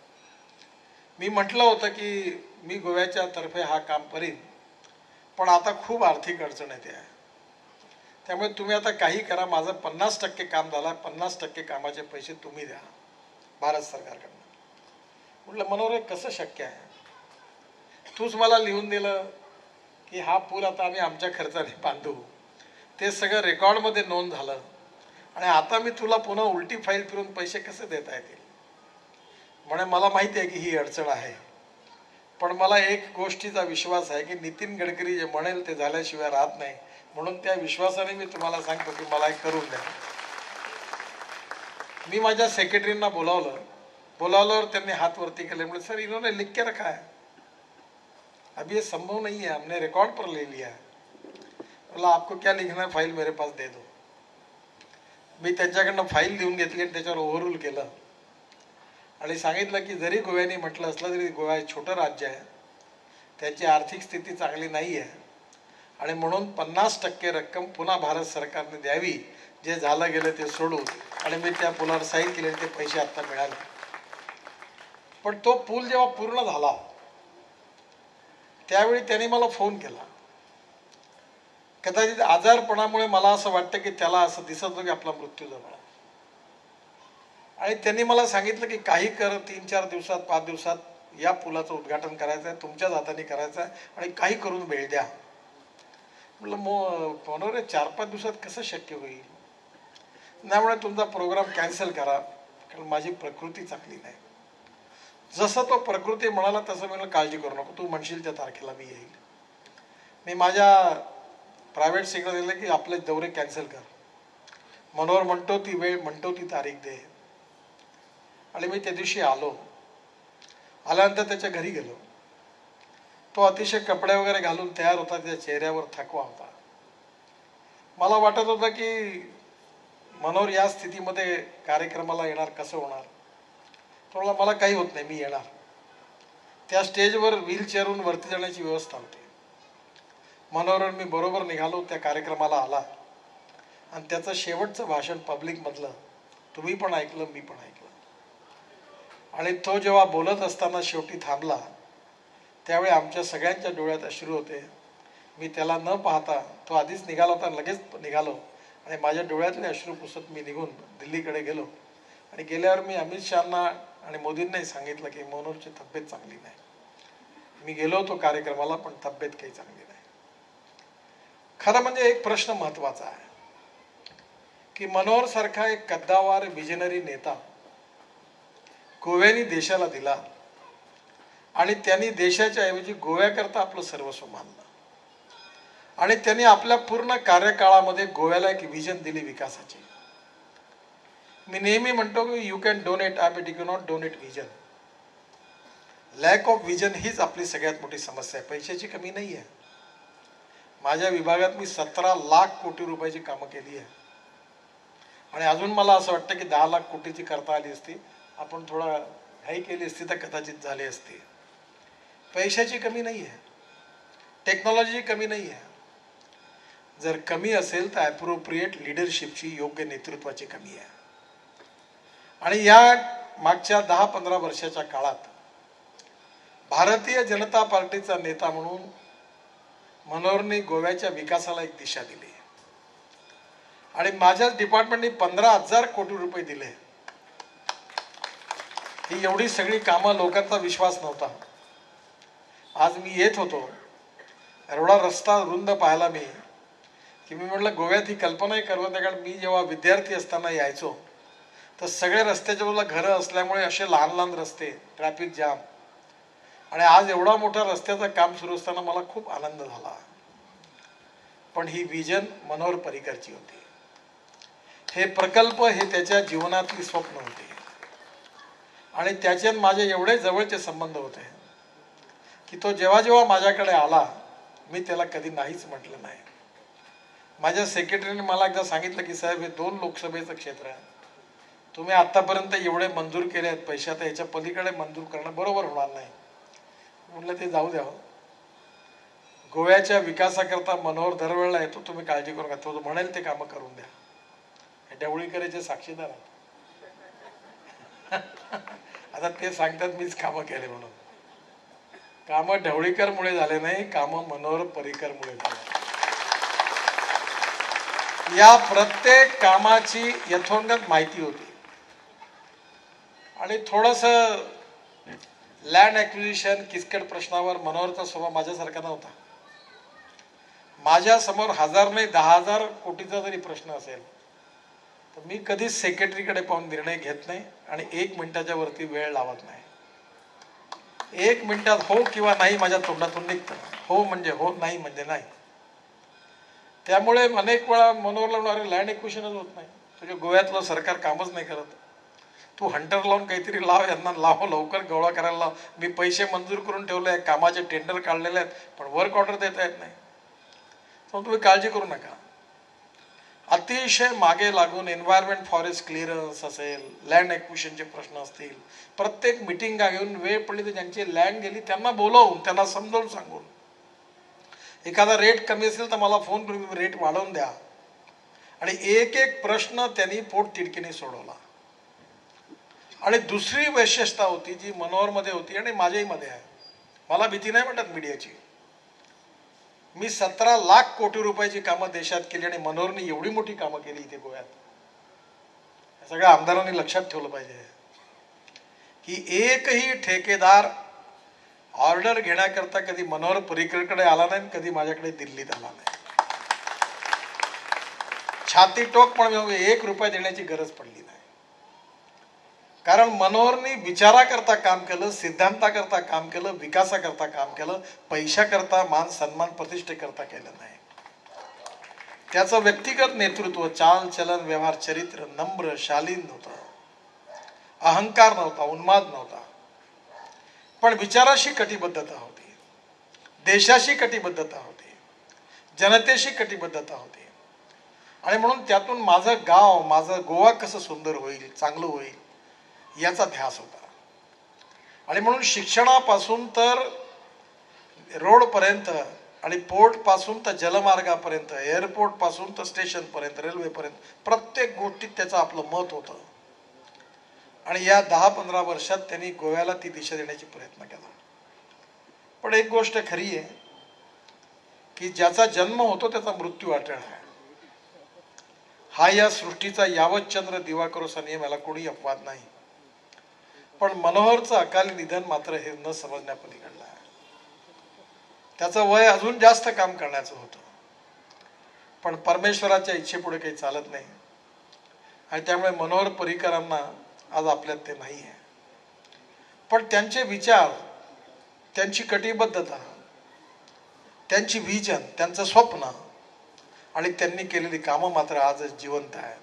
मी म्हटलं होतं की मी गोव्याच्या तर्फे हा काम करीन पण आता खूप आर्थिक अडचण येते आहे त्यामुळे तुम्ही आता काही करा. माझं पन्नास टक्के काम झालं. आहे पन्नास टक्के कामाचे पैसे तुम्ही द्या. भारत सरकारकडनं. म्हटलं मनोहर कसं शक्य आहे? तूच मला लिहून दिलं की हा पूल आता आम्ही आमच्या खर्चाने बांधू. ते सगळं रेकॉर्डमध्ये नोंद झालं. आणि आता मी तुला पुन्हा उलटी फाईल फिरून पैसे कसे देता येतील? म्हणे मला माहिती आहे की ही अडचण आहे. पण मला एक गोष्टीचा विश्वास आहे की नितीन गडकरी जे म्हणेल ते झाल्याशिवाय राहत नाही. म्हणून त्या विश्वासाने मी तुम्हाला सांगतो की मला हे करून द्या. मी माझ्या सेक्रेटरींना बोलावलं. बोलावल्यावर त्यांनी हात वरती केले. म्हणजे सर इन्होंने लिख के रखा है. अभी ये संभव नहीं है. हमने रिकॉर्ड पर ले लिया है. बोला आपको क्या लिखना है? फाईल मेरे पास दे दो. मी त्यांच्याकडनं फाईल देऊन घेतली आणि त्याच्यावर ओव्हररूल केलं. आणि सांगितलं की जरी गोव्याने म्हटलं असलं तरी गोवा हे छोटं राज्य आहे. त्याची आर्थिक स्थिती चांगली नाही आहे. आणि म्हणून पन्नास टक्के रक्कम पुन्हा भारत सरकारने द्यावी. जे झालं गेलं ते सोडून आणि मी त्या पुलावर साईन केले ते पैसे आत्ता मिळाले. पण तो पूल जेव्हा पूर्ण झाला त्यावेळी त्याने मला फोन केला. कदाचित आजारपणामुळे मला असं वाटतं की त्याला असं दिसत होतं की आपला मृत्यू जवळ आणि त्यांनी मला सांगितलं की काही कर तीन चार दिवसात पाच दिवसात या पुलाचं उद्घाटन करायचं आहे तुमच्याच हाताने करायचं आहे आणि काही करून वेळ द्या. म्हटलं मो मनोरे चार पाच दिवसात कसं शक्य होईल? त्यामुळे तुमचा प्रोग्राम कॅन्सल करा कारण माझी प्रकृती चांगली नाही. जसं तो प्रकृती म्हणाला तसं मी काळजी करू नको तू म्हणशील त्या तारखेला मी येईल. मी माझ्या प्रायव्हेट सिग्नल दिलं की आपले दौरे कॅन्सल कर. मनोहर म्हणतो ती वेळ म्हणतो ती तारीख दे. आणि मी त्या दिवशी आलो. आल्यानंतर त्याच्या घरी गेलो. तो अतिशय कपडे वगैरे घालून तयार होता त्याच्या चेहऱ्यावर थकवा होता. मला वाटत होतं की मनोहर या स्थितीमध्ये कार्यक्रमाला येणार कसं होणार? तो मला काही होत नाही मी येणार. त्या स्टेजवर व्हीलचेअरहून वरती जाण्याची व्यवस्था होती. मनोहर मी बरोबर निघालो त्या कार्यक्रमाला आला. आणि त्याचं शेवटचं भाषण पब्लिकमधलं तुम्ही पण ऐकलं मी पण ऐकलं. आणि तो जेव्हा बोलत असताना शेवटी थांबला त्यावेळी आमच्या सगळ्यांच्या डोळ्यात अश्रू होते. मी त्याला न पाहता तो आधीच निघाला होता लगेच निघालो. आणि माझ्या डोळ्यातले अश्रू पुसत मी निघून दिल्लीकडे गेलो. आणि गेल्यावर मी अमित शहाना आणि मोदींनाही सांगितलं की मनोहरची तब्येत चांगली नाही. मी गेलो होतो कार्यक्रमाला पण तब्येत काही चांगली नाही. खरं म्हणजे एक प्रश्न महत्त्वाचा आहे की मनोहर सारखा एक कद्दावार विजनरी नेता गोव्यानी देशाला दिला आणि त्यांनी देशाच्या ऐवजी गोव्याकरता आपलं सर्वस्व मानलं. आणि त्यांनी आपल्या पूर्ण कार्यकाळामध्ये गोव्याला एक विजन दिली विकासाची. मी नेहमी म्हणतो की you can donate eye but you can not donate vision lack of vision हीच आपली सगळ्यात मोठी समस्या आहे. पैशाची कमी नाही आहे माझ्या विभागात मी सतरा लाख कोटी रुपयाची कामं केली आहे. आणि अजून मला असं वाटतं की दहा लाख कोटीची करता आली असती. आपण थोडा घाई केली असती तर कदाचित झाली असती. पैशाची कमी नाही आहे टेक्नॉलॉजीची कमी नाही आहे जर कमी असेल तर ॲप्रोप्रिएट लिडरशिपची योग्य नेतृत्वाची कमी आहे. आणि या मागच्या दहा पंधरा वर्षाच्या काळात भारतीय जनता पार्टीचा नेता म्हणून मनोहरने गोव्याच्या विकासाला एक दिशा दिली. आणि माझ्याच डिपार्टमेंटने पंधरा हजार कोटी रुपये दिले. ही एवढी सगळी कामं लोकांचा विश्वास नव्हता. आज मी येत होतो. एवढा रस्ता रुंद पाहायला मी की मी म्हटलं गोव्यात ही कल्पनाही करवत नाही कारण मी जेव्हा विद्यार्थी असताना यायचो तर सगळे रस्त्याच्या बाजूला घरं असल्यामुळे असे लहान लहान रस्ते ट्रॅफिक जाम आणि आज एवढा मोठा रस्त्याचं काम सुरू असताना मला खूप आनंद झाला. पण ही विजन मनोहर पर्रिकरची होती. हे प्रकल्प हे त्याच्या जीवनातली स्वप्न होती. आणि त्याच्यात माझे एवढे जवळचे संबंध होते की तो जेव्हा जेव्हा माझ्याकडे आला मी त्याला कधी नाहीच म्हटलं नाही. माझ्या सेक्रेटरीने मला एकदा सांगितलं की साहेब हे दोन लोकसभेचं क्षेत्र आहे. तुम्ही आत्तापर्यंत एवढे मंजूर केले आहेत पैसे आता याच्या पलीकडे मंजूर करणं बरोबर होणार नाही. म्हटलं ते जाऊ द्या हो. गोव्याच्या विकासाकरता मनोहर दरवेळेला येतो तुम्ही काळजी करू नका. तो म्हणेल ते कामं करून द्या. हे साक्षीदार आहेत. आता ते सांगतात मीच कामं केले म्हणून. कामं ढवळीकरमुळे झाले नाही कामं मनोहर पर्रिकरमुळे झाले. या प्रत्येक कामाची यथोंगत माहिती होती. आणि थोडस लँड ॲक्विजिशन किसकट प्रश्नावर मनोहरचा स्वभाव माझ्यासारखा नव्हता. माझ्यासमोर हजार नाही दहा हजार कोटीचा जरी प्रश्न असेल तर मी कधीच सेक्रेटरीकडे पाहून निर्णय घेत नाही आणि एक मिनिटाच्या वरती वेळ लावत नाही. एक मिनिटात हो किंवा नाही माझ्या तोंडातून निघतं. हो म्हणजे हो नाही म्हणजे नाही. त्यामुळे अनेक वेळा मनोर लावून अरे लँड इक्वेशनच होत नाही. तुझ्या गोव्यातलं सरकार कामच नाही करत. तू हंटर लावून काहीतरी लाव यांना लाव लवकर गोळा करायला लाव. मी पैसे मंजूर करून ठेवले आहे कामाचे टेंडर काढलेले आहेत पण वर्क ऑर्डर देता येत नाही. तर तुम्ही काळजी करू नका. अतिशय मागे लागून एन्व्हायरमेंट फॉरेस्ट क्लिअरन्स असेल लँड एक्विशनचे प्रश्न असतील प्रत्येक मिटिंगा घेऊन वेळ पडली तर ज्यांची लँड गेली त्यांना बोलवून त्यांना समजावून सांगून. एखादा रेट कमी असेल तर मला फोन करून रेट वाढवून द्या. आणि एक एक प्रश्न त्यांनी पोट तिडकीने सोडवला. आणि दुसरी वैशिष्ट्यता होती जी मनोहरमध्ये होती आणि माझ्याही मध्ये आहे. मला भीती नाही म्हणतात मीडियाची मी सतरा लाख कोटी रुपयाची कामं देशात केली आणि मनोहरने एवढी मोठी कामं केली इथे गोव्यात. सगळ्या आमदारांनी लक्षात ठेवलं पाहिजे. की एकही ठेकेदार ऑर्डर घेण्याकरता कधी मनोहर पर्रिकरकडे आला नाही कधी माझ्याकडे दिल्लीत आला नाही. छाती टोक पण एक रुपया देण्याची गरज पडली नाही. कारण मनोहरनी विचाराकरता काम केलं सिद्धांताकरता काम केलं विकासाकरता काम केलं पैशाकरता मान सन्मान प्रतिष्ठेकरता केलं नाही. त्याचं व्यक्तिगत नेतृत्व चाल चलन व्यवहार चरित्र नम्र शालीन नव्हतं. अहंकार नव्हता उन्माद नव्हता. पण विचाराशी कटिबद्धता होती. देशाशी कटिबद्धता होती. जनतेशी कटिबद्धता होती. आणि म्हणून त्यातून माझं गाव माझं गोवा कसं सुंदर होईल चांगलं होईल याचा ध्यास होता. आणि म्हणून शिक्षणापासून तर रोडपर्यंत आणि पोर्टपासून तर जलमार्गापर्यंत एअरपोर्टपासून तर स्टेशनपर्यंत रेल्वेपर्यंत प्रत्येक गोष्टीत त्याचं आपलं मत होतं. आणि या दहा पंधरा वर्षात त्यांनी गोव्याला ती दिशा देण्याचा प्रयत्न केला. पण एक गोष्ट खरी आहे की ज्याचा जन्म होतो त्याचा मृत्यू अटळ आहे. हा या सृष्टीचा यावत चंद्र दिवाकरोसा नियम याला कोणी अपवाद नाही. पण मनोहरचं अकाली निधन मात्र हे न समजण्यापलीकडलं आहे. त्याचं वय अजून जास्त काम करण्याचं होतं. पण परमेश्वराच्या इच्छेपुढे काही चालत नाही. आणि त्यामुळे मनोहर पर्रिकरांना आज आपल्यात ते नाही आहे. पण त्यांचे विचार त्यांची कटिबद्धता त्यांची विजन त्यांचं स्वप्न आणि त्यांनी केलेली कामं मात्र आजच जिवंत आहेत.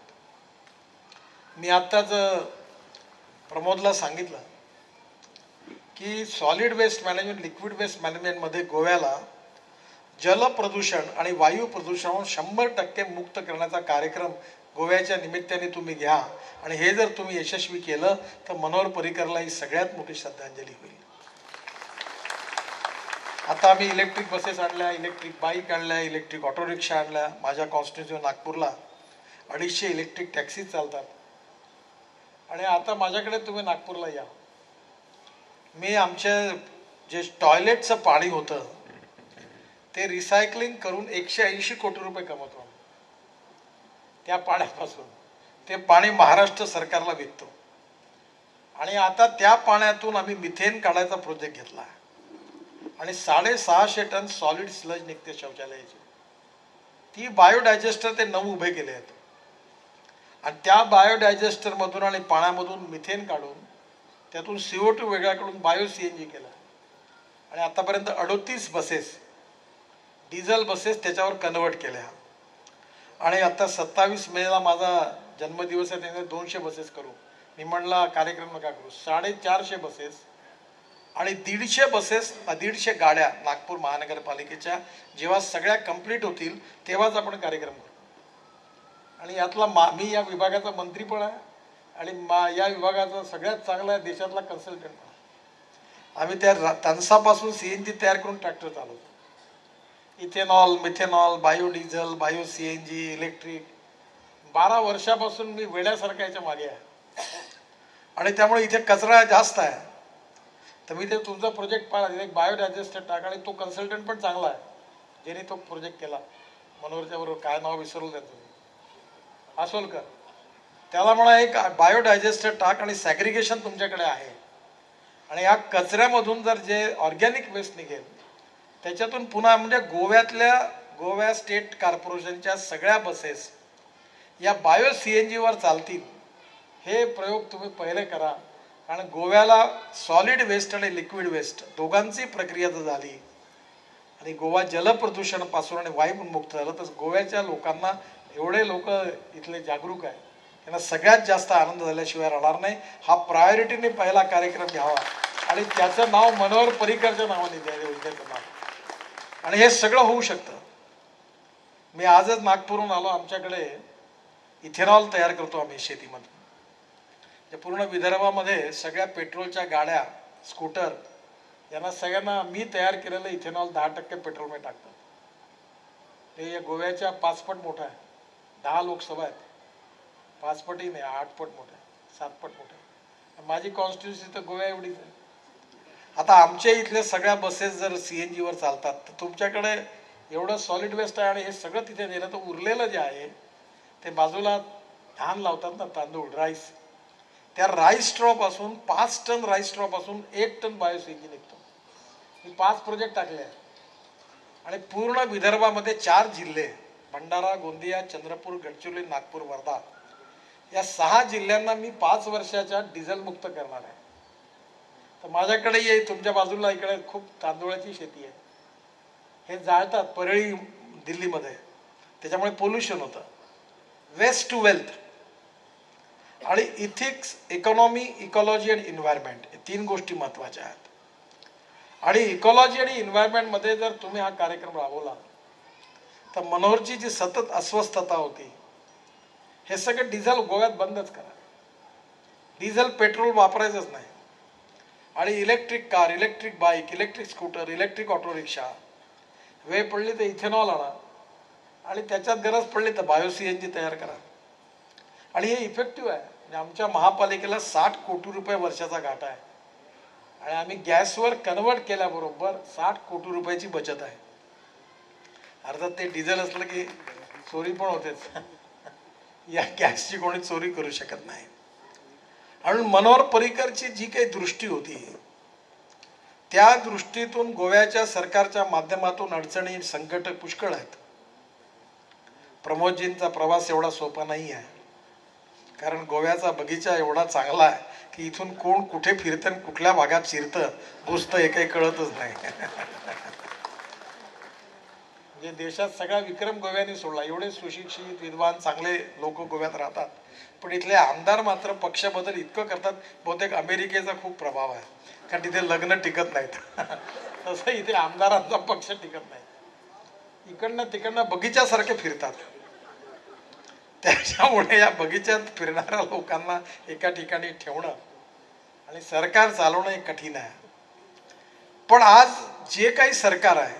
मी आत्ताच प्रमोदला सांगितलं की solid waste management liquid waste मॅनेजमेंटमध्ये गोव्याला जल प्रदूषण आणि वायू प्रदूषणावर शंभर टक्के मुक्त करण्याचा कार्यक्रम गोव्याच्या निमित्ताने तुम्ही घ्या. आणि हे जर तुम्ही यशस्वी केलं तर मनोहर पर्रिकरला ही सगळ्यात मोठी श्रद्धांजली होईल. आता आम्ही इलेक्ट्रिक बसेस आणल्या इलेक्ट्रिक बाईक आणल्या इलेक्ट्रिक ऑटो रिक्षा आणल्या. माझ्या कॉन्स्टिट्युशन नागपूरला अडीचशे इलेक्ट्रिक टॅक्सीज चालतात. आणि आता माझ्याकडे तुम्ही नागपूरला या. मी आमच्या जे टॉयलेटचं पाणी होतं ते रिसायकलिंग करून एकशे ऐंशी कोटी रुपये कमवतो त्या पाण्यापासून. ते पाणी महाराष्ट्र सरकारला विकतो आणि आता त्या पाण्यातून आम्ही मिथेन काढायचा प्रोजेक्ट घेतला. आणि साडेसहाशे टन सॉलिड स्लज निघते शौचालयाची. ती बायोडायजेस्टर ते नऊ उभे केले आहेत. आणि त्या बायोडायजेस्टरमधून आणि पाण्यामधून मिथेन काढून त्यातून सी ओ टू वेगळा करून बायो सी एन जी केला. आणि आतापर्यंत अडोतीस बसेस डिझेल बसेस त्याच्यावर कन्वर्ट केल्या. आणि आता सत्तावीस मेला माझा जन्मदिवस आहे त्याने दोनशे बसेस करू. मी म्हणला कार्यक्रम नका करू. साडेचारशे बसेस आणि दीडशे बसेस दीडशे गाड्या नागपूर महानगरपालिकेच्या जेव्हा सगळ्या कंप्लीट होतील तेव्हाच आपण कार्यक्रम करू. आणि यातला मा मी या विभागाचा मंत्री पण आहे आणि मा या विभागाचा सगळ्यात चांगला देशातला कन्सल्टंट पण आहे. आम्ही त्या रा- सी एन जी तयार करून ट्रॅक्टर चालवतो. Ethanol methanol biodiesel bio C N G electric. बारा वर्षापासून मी वेड्यासारखा याच्या मागे आहे. आणि त्यामुळे इथे कचरा जास्त आहे. तर मी ते तुमचा प्रोजेक्ट पाहिला तिथे एक बायोडायजेस्टर टाक आणि तो कन्सल्टंट पण चांगला आहे ज्याने तो प्रोजेक्ट केला. मनोहरच्या बरोबर काय नाव विसरलं त्याचं. का त्याला म्हणा एक बायोडायजेस्टर टाक आणि सॅग्रिगेशन तुमच्याकडे आहे. आणि या कचऱ्यामधून जर जे ऑर्गॅनिक वेस्ट निघेल त्याच्यातून पुन्हा म्हणजे गोव्यातल्या गोव्या स्टेट कॉर्पोरेशनच्या सगळ्या बसेस या बायो सी एन जीवर चालतील. हे प्रयोग तुम्ही पहिले करा. कारण गोव्याला सॉलिड वेस्ट आणि लिक्विड वेस्ट दोघांची प्रक्रिया जर झाली. आणि गोवा जलप्रदूषणापासून आणि वायुमुक्त झालं तर गोव्याच्या लोकांना एवढे लोक इथले जागरूक आहे त्यांना सगळ्यात जास्त आनंद झाल्याशिवाय राहणार नाही. हा प्रायोरिटीने पहिला कार्यक्रम घ्यावा. आणि त्याचं नाव मनोहर पर्रिकरच्या नावाने द्यायला उद्या नाव आणि हे सगळं होऊ शकतं. मी आजच नागपूरहून आलो आमच्याकडे इथेनॉल तयार करतो आम्ही शेतीमध्ये. जे पूर्ण विदर्भामध्ये सगळ्या पेट्रोलच्या गाड्या स्कूटर यांना सगळ्यांना मी तयार केलेलं इथेनॉल दहा टक्के पेट्रोलमध्ये टाकतात. ते या गोव्याच्या पाचपट मोठं आहे. दहा लोकसभा आहेत. पाचपटही नाही आठपट मोठं आहे सातपट मोठं आहे. माझी कॉन्स्टिट्युन्सी तर गोव्या एवढीच आहे. आता आमच्या इथल्या सगळ्या बसेस जर सी एन जीवर चालतात तर तुमच्याकडे एवढं सॉलिड वेस्ट आहे आणि हे सगळं तिथे नेलं तर उरलेलं जे आहे ते बाजूला धान लावतात ना तांदूळ राईस त्या राईस स्ट्रॉपासून पाच टन राईस स्ट्रॉपासून एक टन बायोसीजी निघतो. मी पाच प्रोजेक्ट टाकले आहेत. आणि पूर्ण विदर्भामध्ये चार जिल्हे भंडारा गोंदिया चंद्रपूर गडचिरोली नागपूर वर्धा या सहा जिल्ह्यांना मी पाच वर्षाच्या डिझेलमुक्त करणार आहे. तर माझ्याकडे ये तुमच्या बाजूला इकडे खूप तांदूळाची शेती आहे. हे जाळतात परळी दिल्लीमध्ये. त्याच्यामुळे पोल्युशन होतं. वेस्ट टू वेल्थ आणि इथिक्स इकॉनॉमी इकॉलॉजी आणि इन्व्हायरमेंट हे तीन गोष्टी महत्त्वाच्या आहेत. आणि इकॉलॉजी आणि इन्व्हायरमेंटमध्ये जर तुम्ही हा कार्यक्रम राबवला तर मनोहरची जी सतत अस्वस्थता होती हे सगळं डिझेल गोव्यात बंदच करा. डिझेल पेट्रोल वापरायचंच नाही. आणि electric car electric bike electric scooter electric auto rickshaw वेळ पडली तर इथेनॉल आणा. आणि त्याच्यात गरज पडली तर बायो सी एन जी तयार करा. आणि हे इफेक्टिव्ह आहे. म्हणजे आमच्या महापालिकेला साठ कोटी रुपये वर्षाचा घाटा आहे. आणि आम्ही गॅसवर कन्वर्ट केल्याबरोबर साठ कोटी रुपयाची बचत आहे. अर्थात ते डिझेल असलं की चोरी पण होतेच. या गॅसची कोणी चोरी करू शकत नाही. आणि मनोहर पर्रिकरची जी काही दृष्टी होती त्या दृष्टीतून गोव्याच्या सरकारच्या माध्यमातून अडचणी संकट पुष्कळ आहेत. प्रमोदजींचा प्रवास एवढा सोपा नाही आहे कारण गोव्याचा बगीचा एवढा चांगला आहे की इथून कोण कुठे फिरतं आणि कुठल्या भागात शिरतं घुसतं हे काही कळतच नाही. म्हणजे देशात सगळा विक्रम गोव्याने सोडला एवढे सुशिक्षित विद्वान चांगले लोक गोव्यात राहतात. पण इथले आमदार मात्र पक्षाबद्दल इतकं करतात बहुतेक अमेरिकेचा खूप प्रभाव आहे. कारण तिथे लग्न टिकत नाहीत. तसं इथे आमदारांचा पक्ष टिकत नाही. इकडनं तिकडनं बगीच्यासारखे फिरतात. त्याच्यामुळे या बगीच्यात फिरणाऱ्या लोकांना एका ठिकाणी ठेवणं आणि सरकार चालवणं हे कठीण आहे. पण आज जे काही सरकार आहे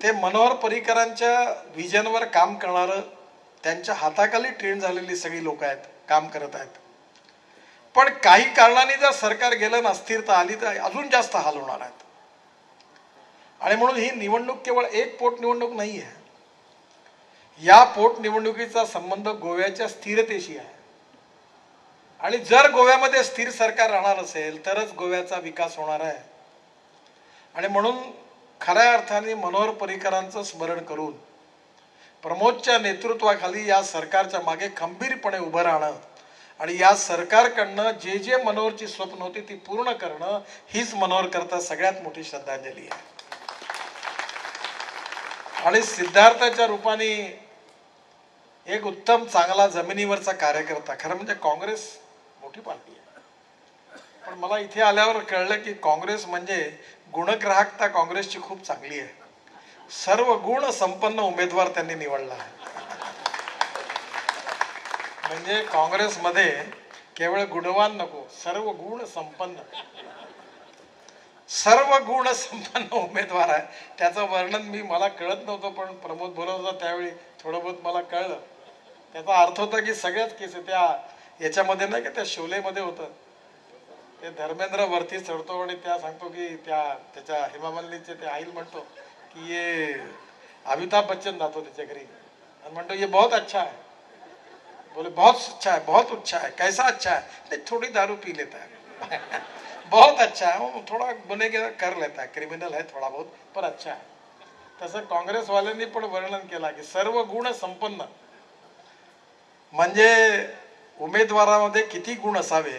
ते मनोहर पर्रिकरांच्या व्हिजनवर काम करणारं त्यांच्या हाताखाली ट्रेन झालेली सगळी लोक आहेत काम करत आहेत. पण काही कारणाने जर सरकार गेलं ना अस्थिरता आली तर अजून जास्त हाल होणार आहेत. आणि म्हणून ही निवडणूक केवळ एक पोटनिवडणूक नाही आहे. या पोटनिवडणुकीचा संबंध गोव्याच्या स्थिरतेशी आहे. आणि जर गोव्यामध्ये स्थिर सरकार राहणार असेल तरच गोव्याचा विकास होणार आहे. आणि म्हणून खऱ्या अर्थाने मनोहर पर्रिकरांचं स्मरण करून प्रमोदच्या नेतृत्वाखाली या सरकारच्या मागे खंबीरपणे उभं राहणं आणि या सरकारकडनं जे जे मनोहरची स्वप्न होती ती पूर्ण करणं हीच मनोहर करता सगळ्यात मोठी श्रद्धांजली आहे. आणि सिद्धार्थाच्या रूपाने एक उत्तम चांगला जमिनीवरचा कार्यकर्ता खरं म्हणजे काँग्रेस मोठी पार्टी आहे. पण मला इथे आल्यावर कळलं की काँग्रेस म्हणजे गुणग्राहकता काँग्रेसची खूप चांगली आहे. सर्व गुण संपन्न उमेदवार त्यांनी निवडला आहे. म्हणजे काँग्रेसमध्ये केवळ गुणवान नको सर्व गुण संपन्न. सर्व गुण संपन्न उमेदवार आहे. त्याचं वर्णन मी मला कळत नव्हतं पण प्रमोद बोलवता होता त्यावेळी थोडं बहुत मला कळलं. त्याचा अर्थ होता की सगळ्याच केस त्या याच्यामध्ये नाही का त्या शोलेमध्ये होतं. ते धर्मेंद्र वरती चढतो आणि त्या सांगतो की त्या त्याच्या हेमा ते आईल म्हणतो की ये अमिताभ बच्चन जातो त्याच्या घरी. आणि म्हणतो ये बहुत अच्छा है. बोले बहुत अच्छा है बहुत अच्छा है कैसा अच्छा है? नहीं थोड़ी दारू पी लेता है. बहुत अच्छा है वो थोड़ा गुन्हे कर लेता है क्रिमिनल है थोड़ा बहुत पर अच्छा आहे तसं काँग्रेसवाल्यांनी पण वर्णन केला की सर्व गुण संपन्न. म्हणजे उमेदवारामध्ये किती गुण असावे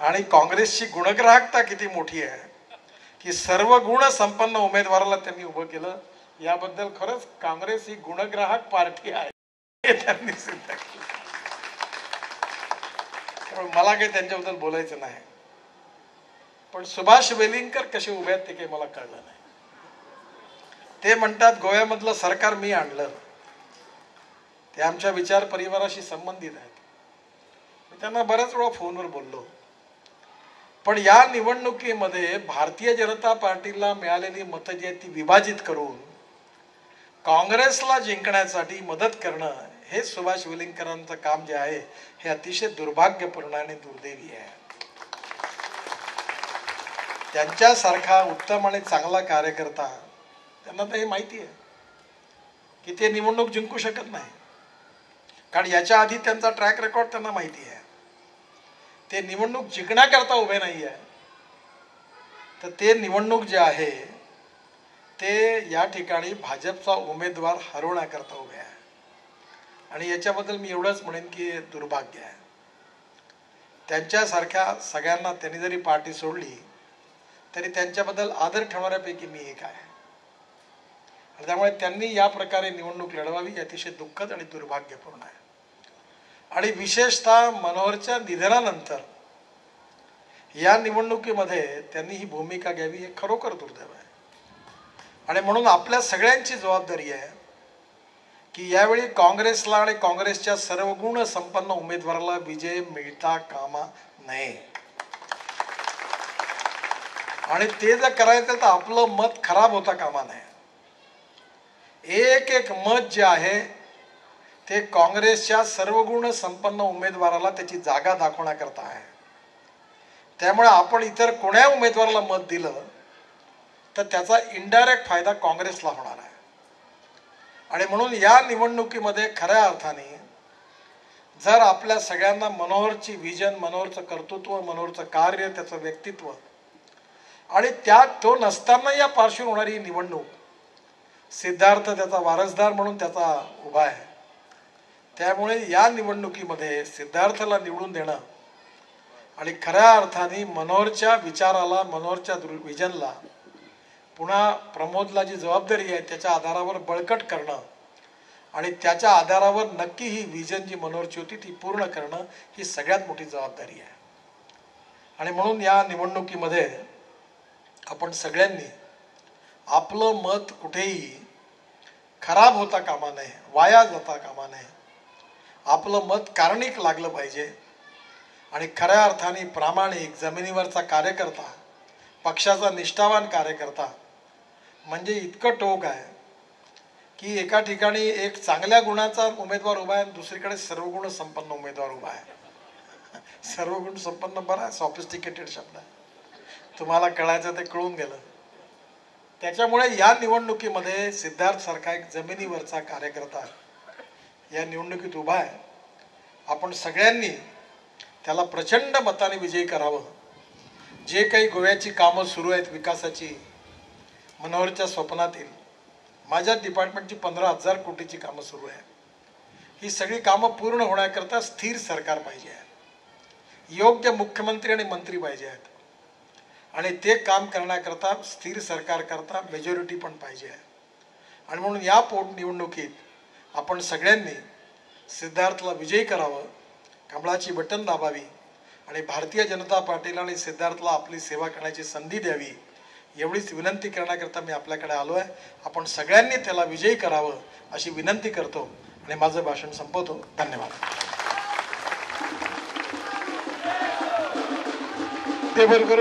आणि काँग्रेसची गुणग्राहकता किती मोठी आहे की सर्व गुण संपन्न उमेदवाराला त्यांनी उभं केलं याबद्दल खरंच काँग्रेस ही गुणग्राहक पार्टी आहे हे त्यांनी सिद्ध केलं. मला काही त्यांच्याबद्दल बोलायचं नाही. पण सुभाष वेलिंगकर कसे उभे आहेत ते काही मला कळलं नाही. ते म्हणतात गोव्यामधलं सरकार मी आणलं. ते आमच्या विचार परिवाराशी संबंधित आहेत. मी त्यांना बऱ्याच वेळा फोनवर बोललो. पण या निवडणुकीमध्ये भारतीय जनता पार्टीला मिळालेली मतं जी आहेत ती विभाजित करून काँग्रेसला जिंकण्यासाठी मदत करणं हे सुभाष वेलिंगकरांचं काम जे आहे हे अतिशय दुर्भाग्यपूर्ण आणि दुर्दैवी आहे. त्यांच्यासारखा उत्तम आणि चांगला कार्यकर्ता त्यांना तर हे माहिती आहे की ते निवडणूक जिंकू शकत नाही. कारण याच्या आधी त्यांचा ट्रॅक रेकॉर्ड त्यांना माहिती आहे. ते निवडणूक जिंकण्याकरता उभे नाही आहे तर ते निवडणूक जे आहे ते या ठिकाणी भाजपचा उमेदवार हरवण्याकरता उभे आहे. आणि याच्याबद्दल मी एवढंच म्हणेन की दुर्भाग्य आहे. त्यांच्यासारख्या सगळ्यांना त्यांनी जरी पार्टी सोडली तरी त्यांच्याबद्दल आदर ठेवणाऱ्यापैकी मी एक आहे. आणि त्यामुळे त्यांनी या प्रकारे निवडणूक लढवावी अतिशय दुःखद आणि दुर्भाग्यपूर्ण आहे. आणि विशेषतः मनोहरच्या निधनानंतर या निवडणुकीमध्ये त्यांनी ही भूमिका घ्यावी हे खरोखर दुर्दैव आहे. आणि म्हणून आपल्या सगळ्यांची जबाबदारी आहे की यावेळी काँग्रेसला आणि काँग्रेसच्या सर्व गुण संपन्न उमेदवाराला विजय मिळता कामा नये. आणि ते जर करायचं तर आपलं मत खराब होता कामा नये. एक एक मत जे आहे ते काँग्रेसच्या सर्वगुण संपन्न उमेदवाराला त्याची जागा दाखवण्याकरता आहे. त्यामुळे आपण इतर कोण्या उमेदवाराला मत दिलं तर त्याचा इनडायरेक्ट फायदा काँग्रेसला होणार आहे. आणि म्हणून या निवडणुकीमध्ये खऱ्या अर्थाने जर आपल्या सगळ्यांना मनोहरची विजन मनोहरचं कर्तृत्व मनोहरचं कार्य त्याचं व्यक्तित्व आणि त्यात तो नसताना या पार्श्वभूमीवर होणारी ही निवडणूक सिद्धार्थ त्याचा वारसदार म्हणून त्याचा उभा आहे. त्यामुळे या निवडणुकीमध्ये सिद्धार्थला निवडून देणं आणि खऱ्या अर्थाने मनोहरच्या विचाराला मनोहरच्या दृ विजनला पुन्हा प्रमोदला जी जबाबदारी आहे त्याच्या आधारावर बळकट करणं आणि त्याच्या आधारावर नक्की ही विजन जी मनोहरची होती ती पूर्ण करणं ही सगळ्यात मोठी जबाबदारी आहे. आणि म्हणून या निवडणुकीमध्ये आपण सगळ्यांनी आपलं मत कुठेही खराब होता कामा नये वाया जाता कामा नये आपलं मत कारणिक लागलं पाहिजे. आणि खऱ्या अर्थाने प्रामाणिक जमिनीवरचा कार्यकर्ता पक्षाचा निष्ठावान कार्यकर्ता म्हणजे इतकं टोक आहे की एका ठिकाणी एक चांगल्या गुणाचा उमेदवार उभा आहे आणि दुसरीकडे सर्वगुण संपन्न उमेदवार उभा आहे. सर्वगुण संपन्न बरा सॉफिस्टिकेटेड शब्द आहे. तुम्हाला कळायचं ते कळून गेलं. त्याच्यामुळे या निवडणुकीमध्ये सिद्धार्थ सारखा एक जमिनीवरचा कार्यकर्ता या निवडणुकीत उभा आहे. आपण सगळ्यांनी त्याला प्रचंड मताने विजयी करावं. जे काही गोव्याची कामं सुरू आहेत विकासाची मनोहरच्या स्वप्नातील माझ्या डिपार्टमेंटची पंधरा हजार कोटीची कामं सुरू आहे ही सगळी कामं पूर्ण होण्याकरता स्थिर सरकार पाहिजे आहे. योग्य मुख्यमंत्री आणि मंत्री पाहिजे आहेत. आणि ते काम करण्याकरता स्थिर सरकारकरता मेजॉरिटी पण पाहिजे आहे. आणि म्हणून या पोटनिवडणुकीत आपण सगळ्यांनी सिद्धार्थला विजयी करावं कमळाची बटन दाबावी आणि भारतीय जनता पार्टीला आणि सिद्धार्थला आपली सेवा करण्याची संधी द्यावी एवढीच विनंती करण्याकरता मी आपल्याकडे आलो आहे. आपण सगळ्यांनी त्याला विजयी करावं अशी विनंती करतो आणि माझं भाषण संपवतो. धन्यवाद. ते बरोबर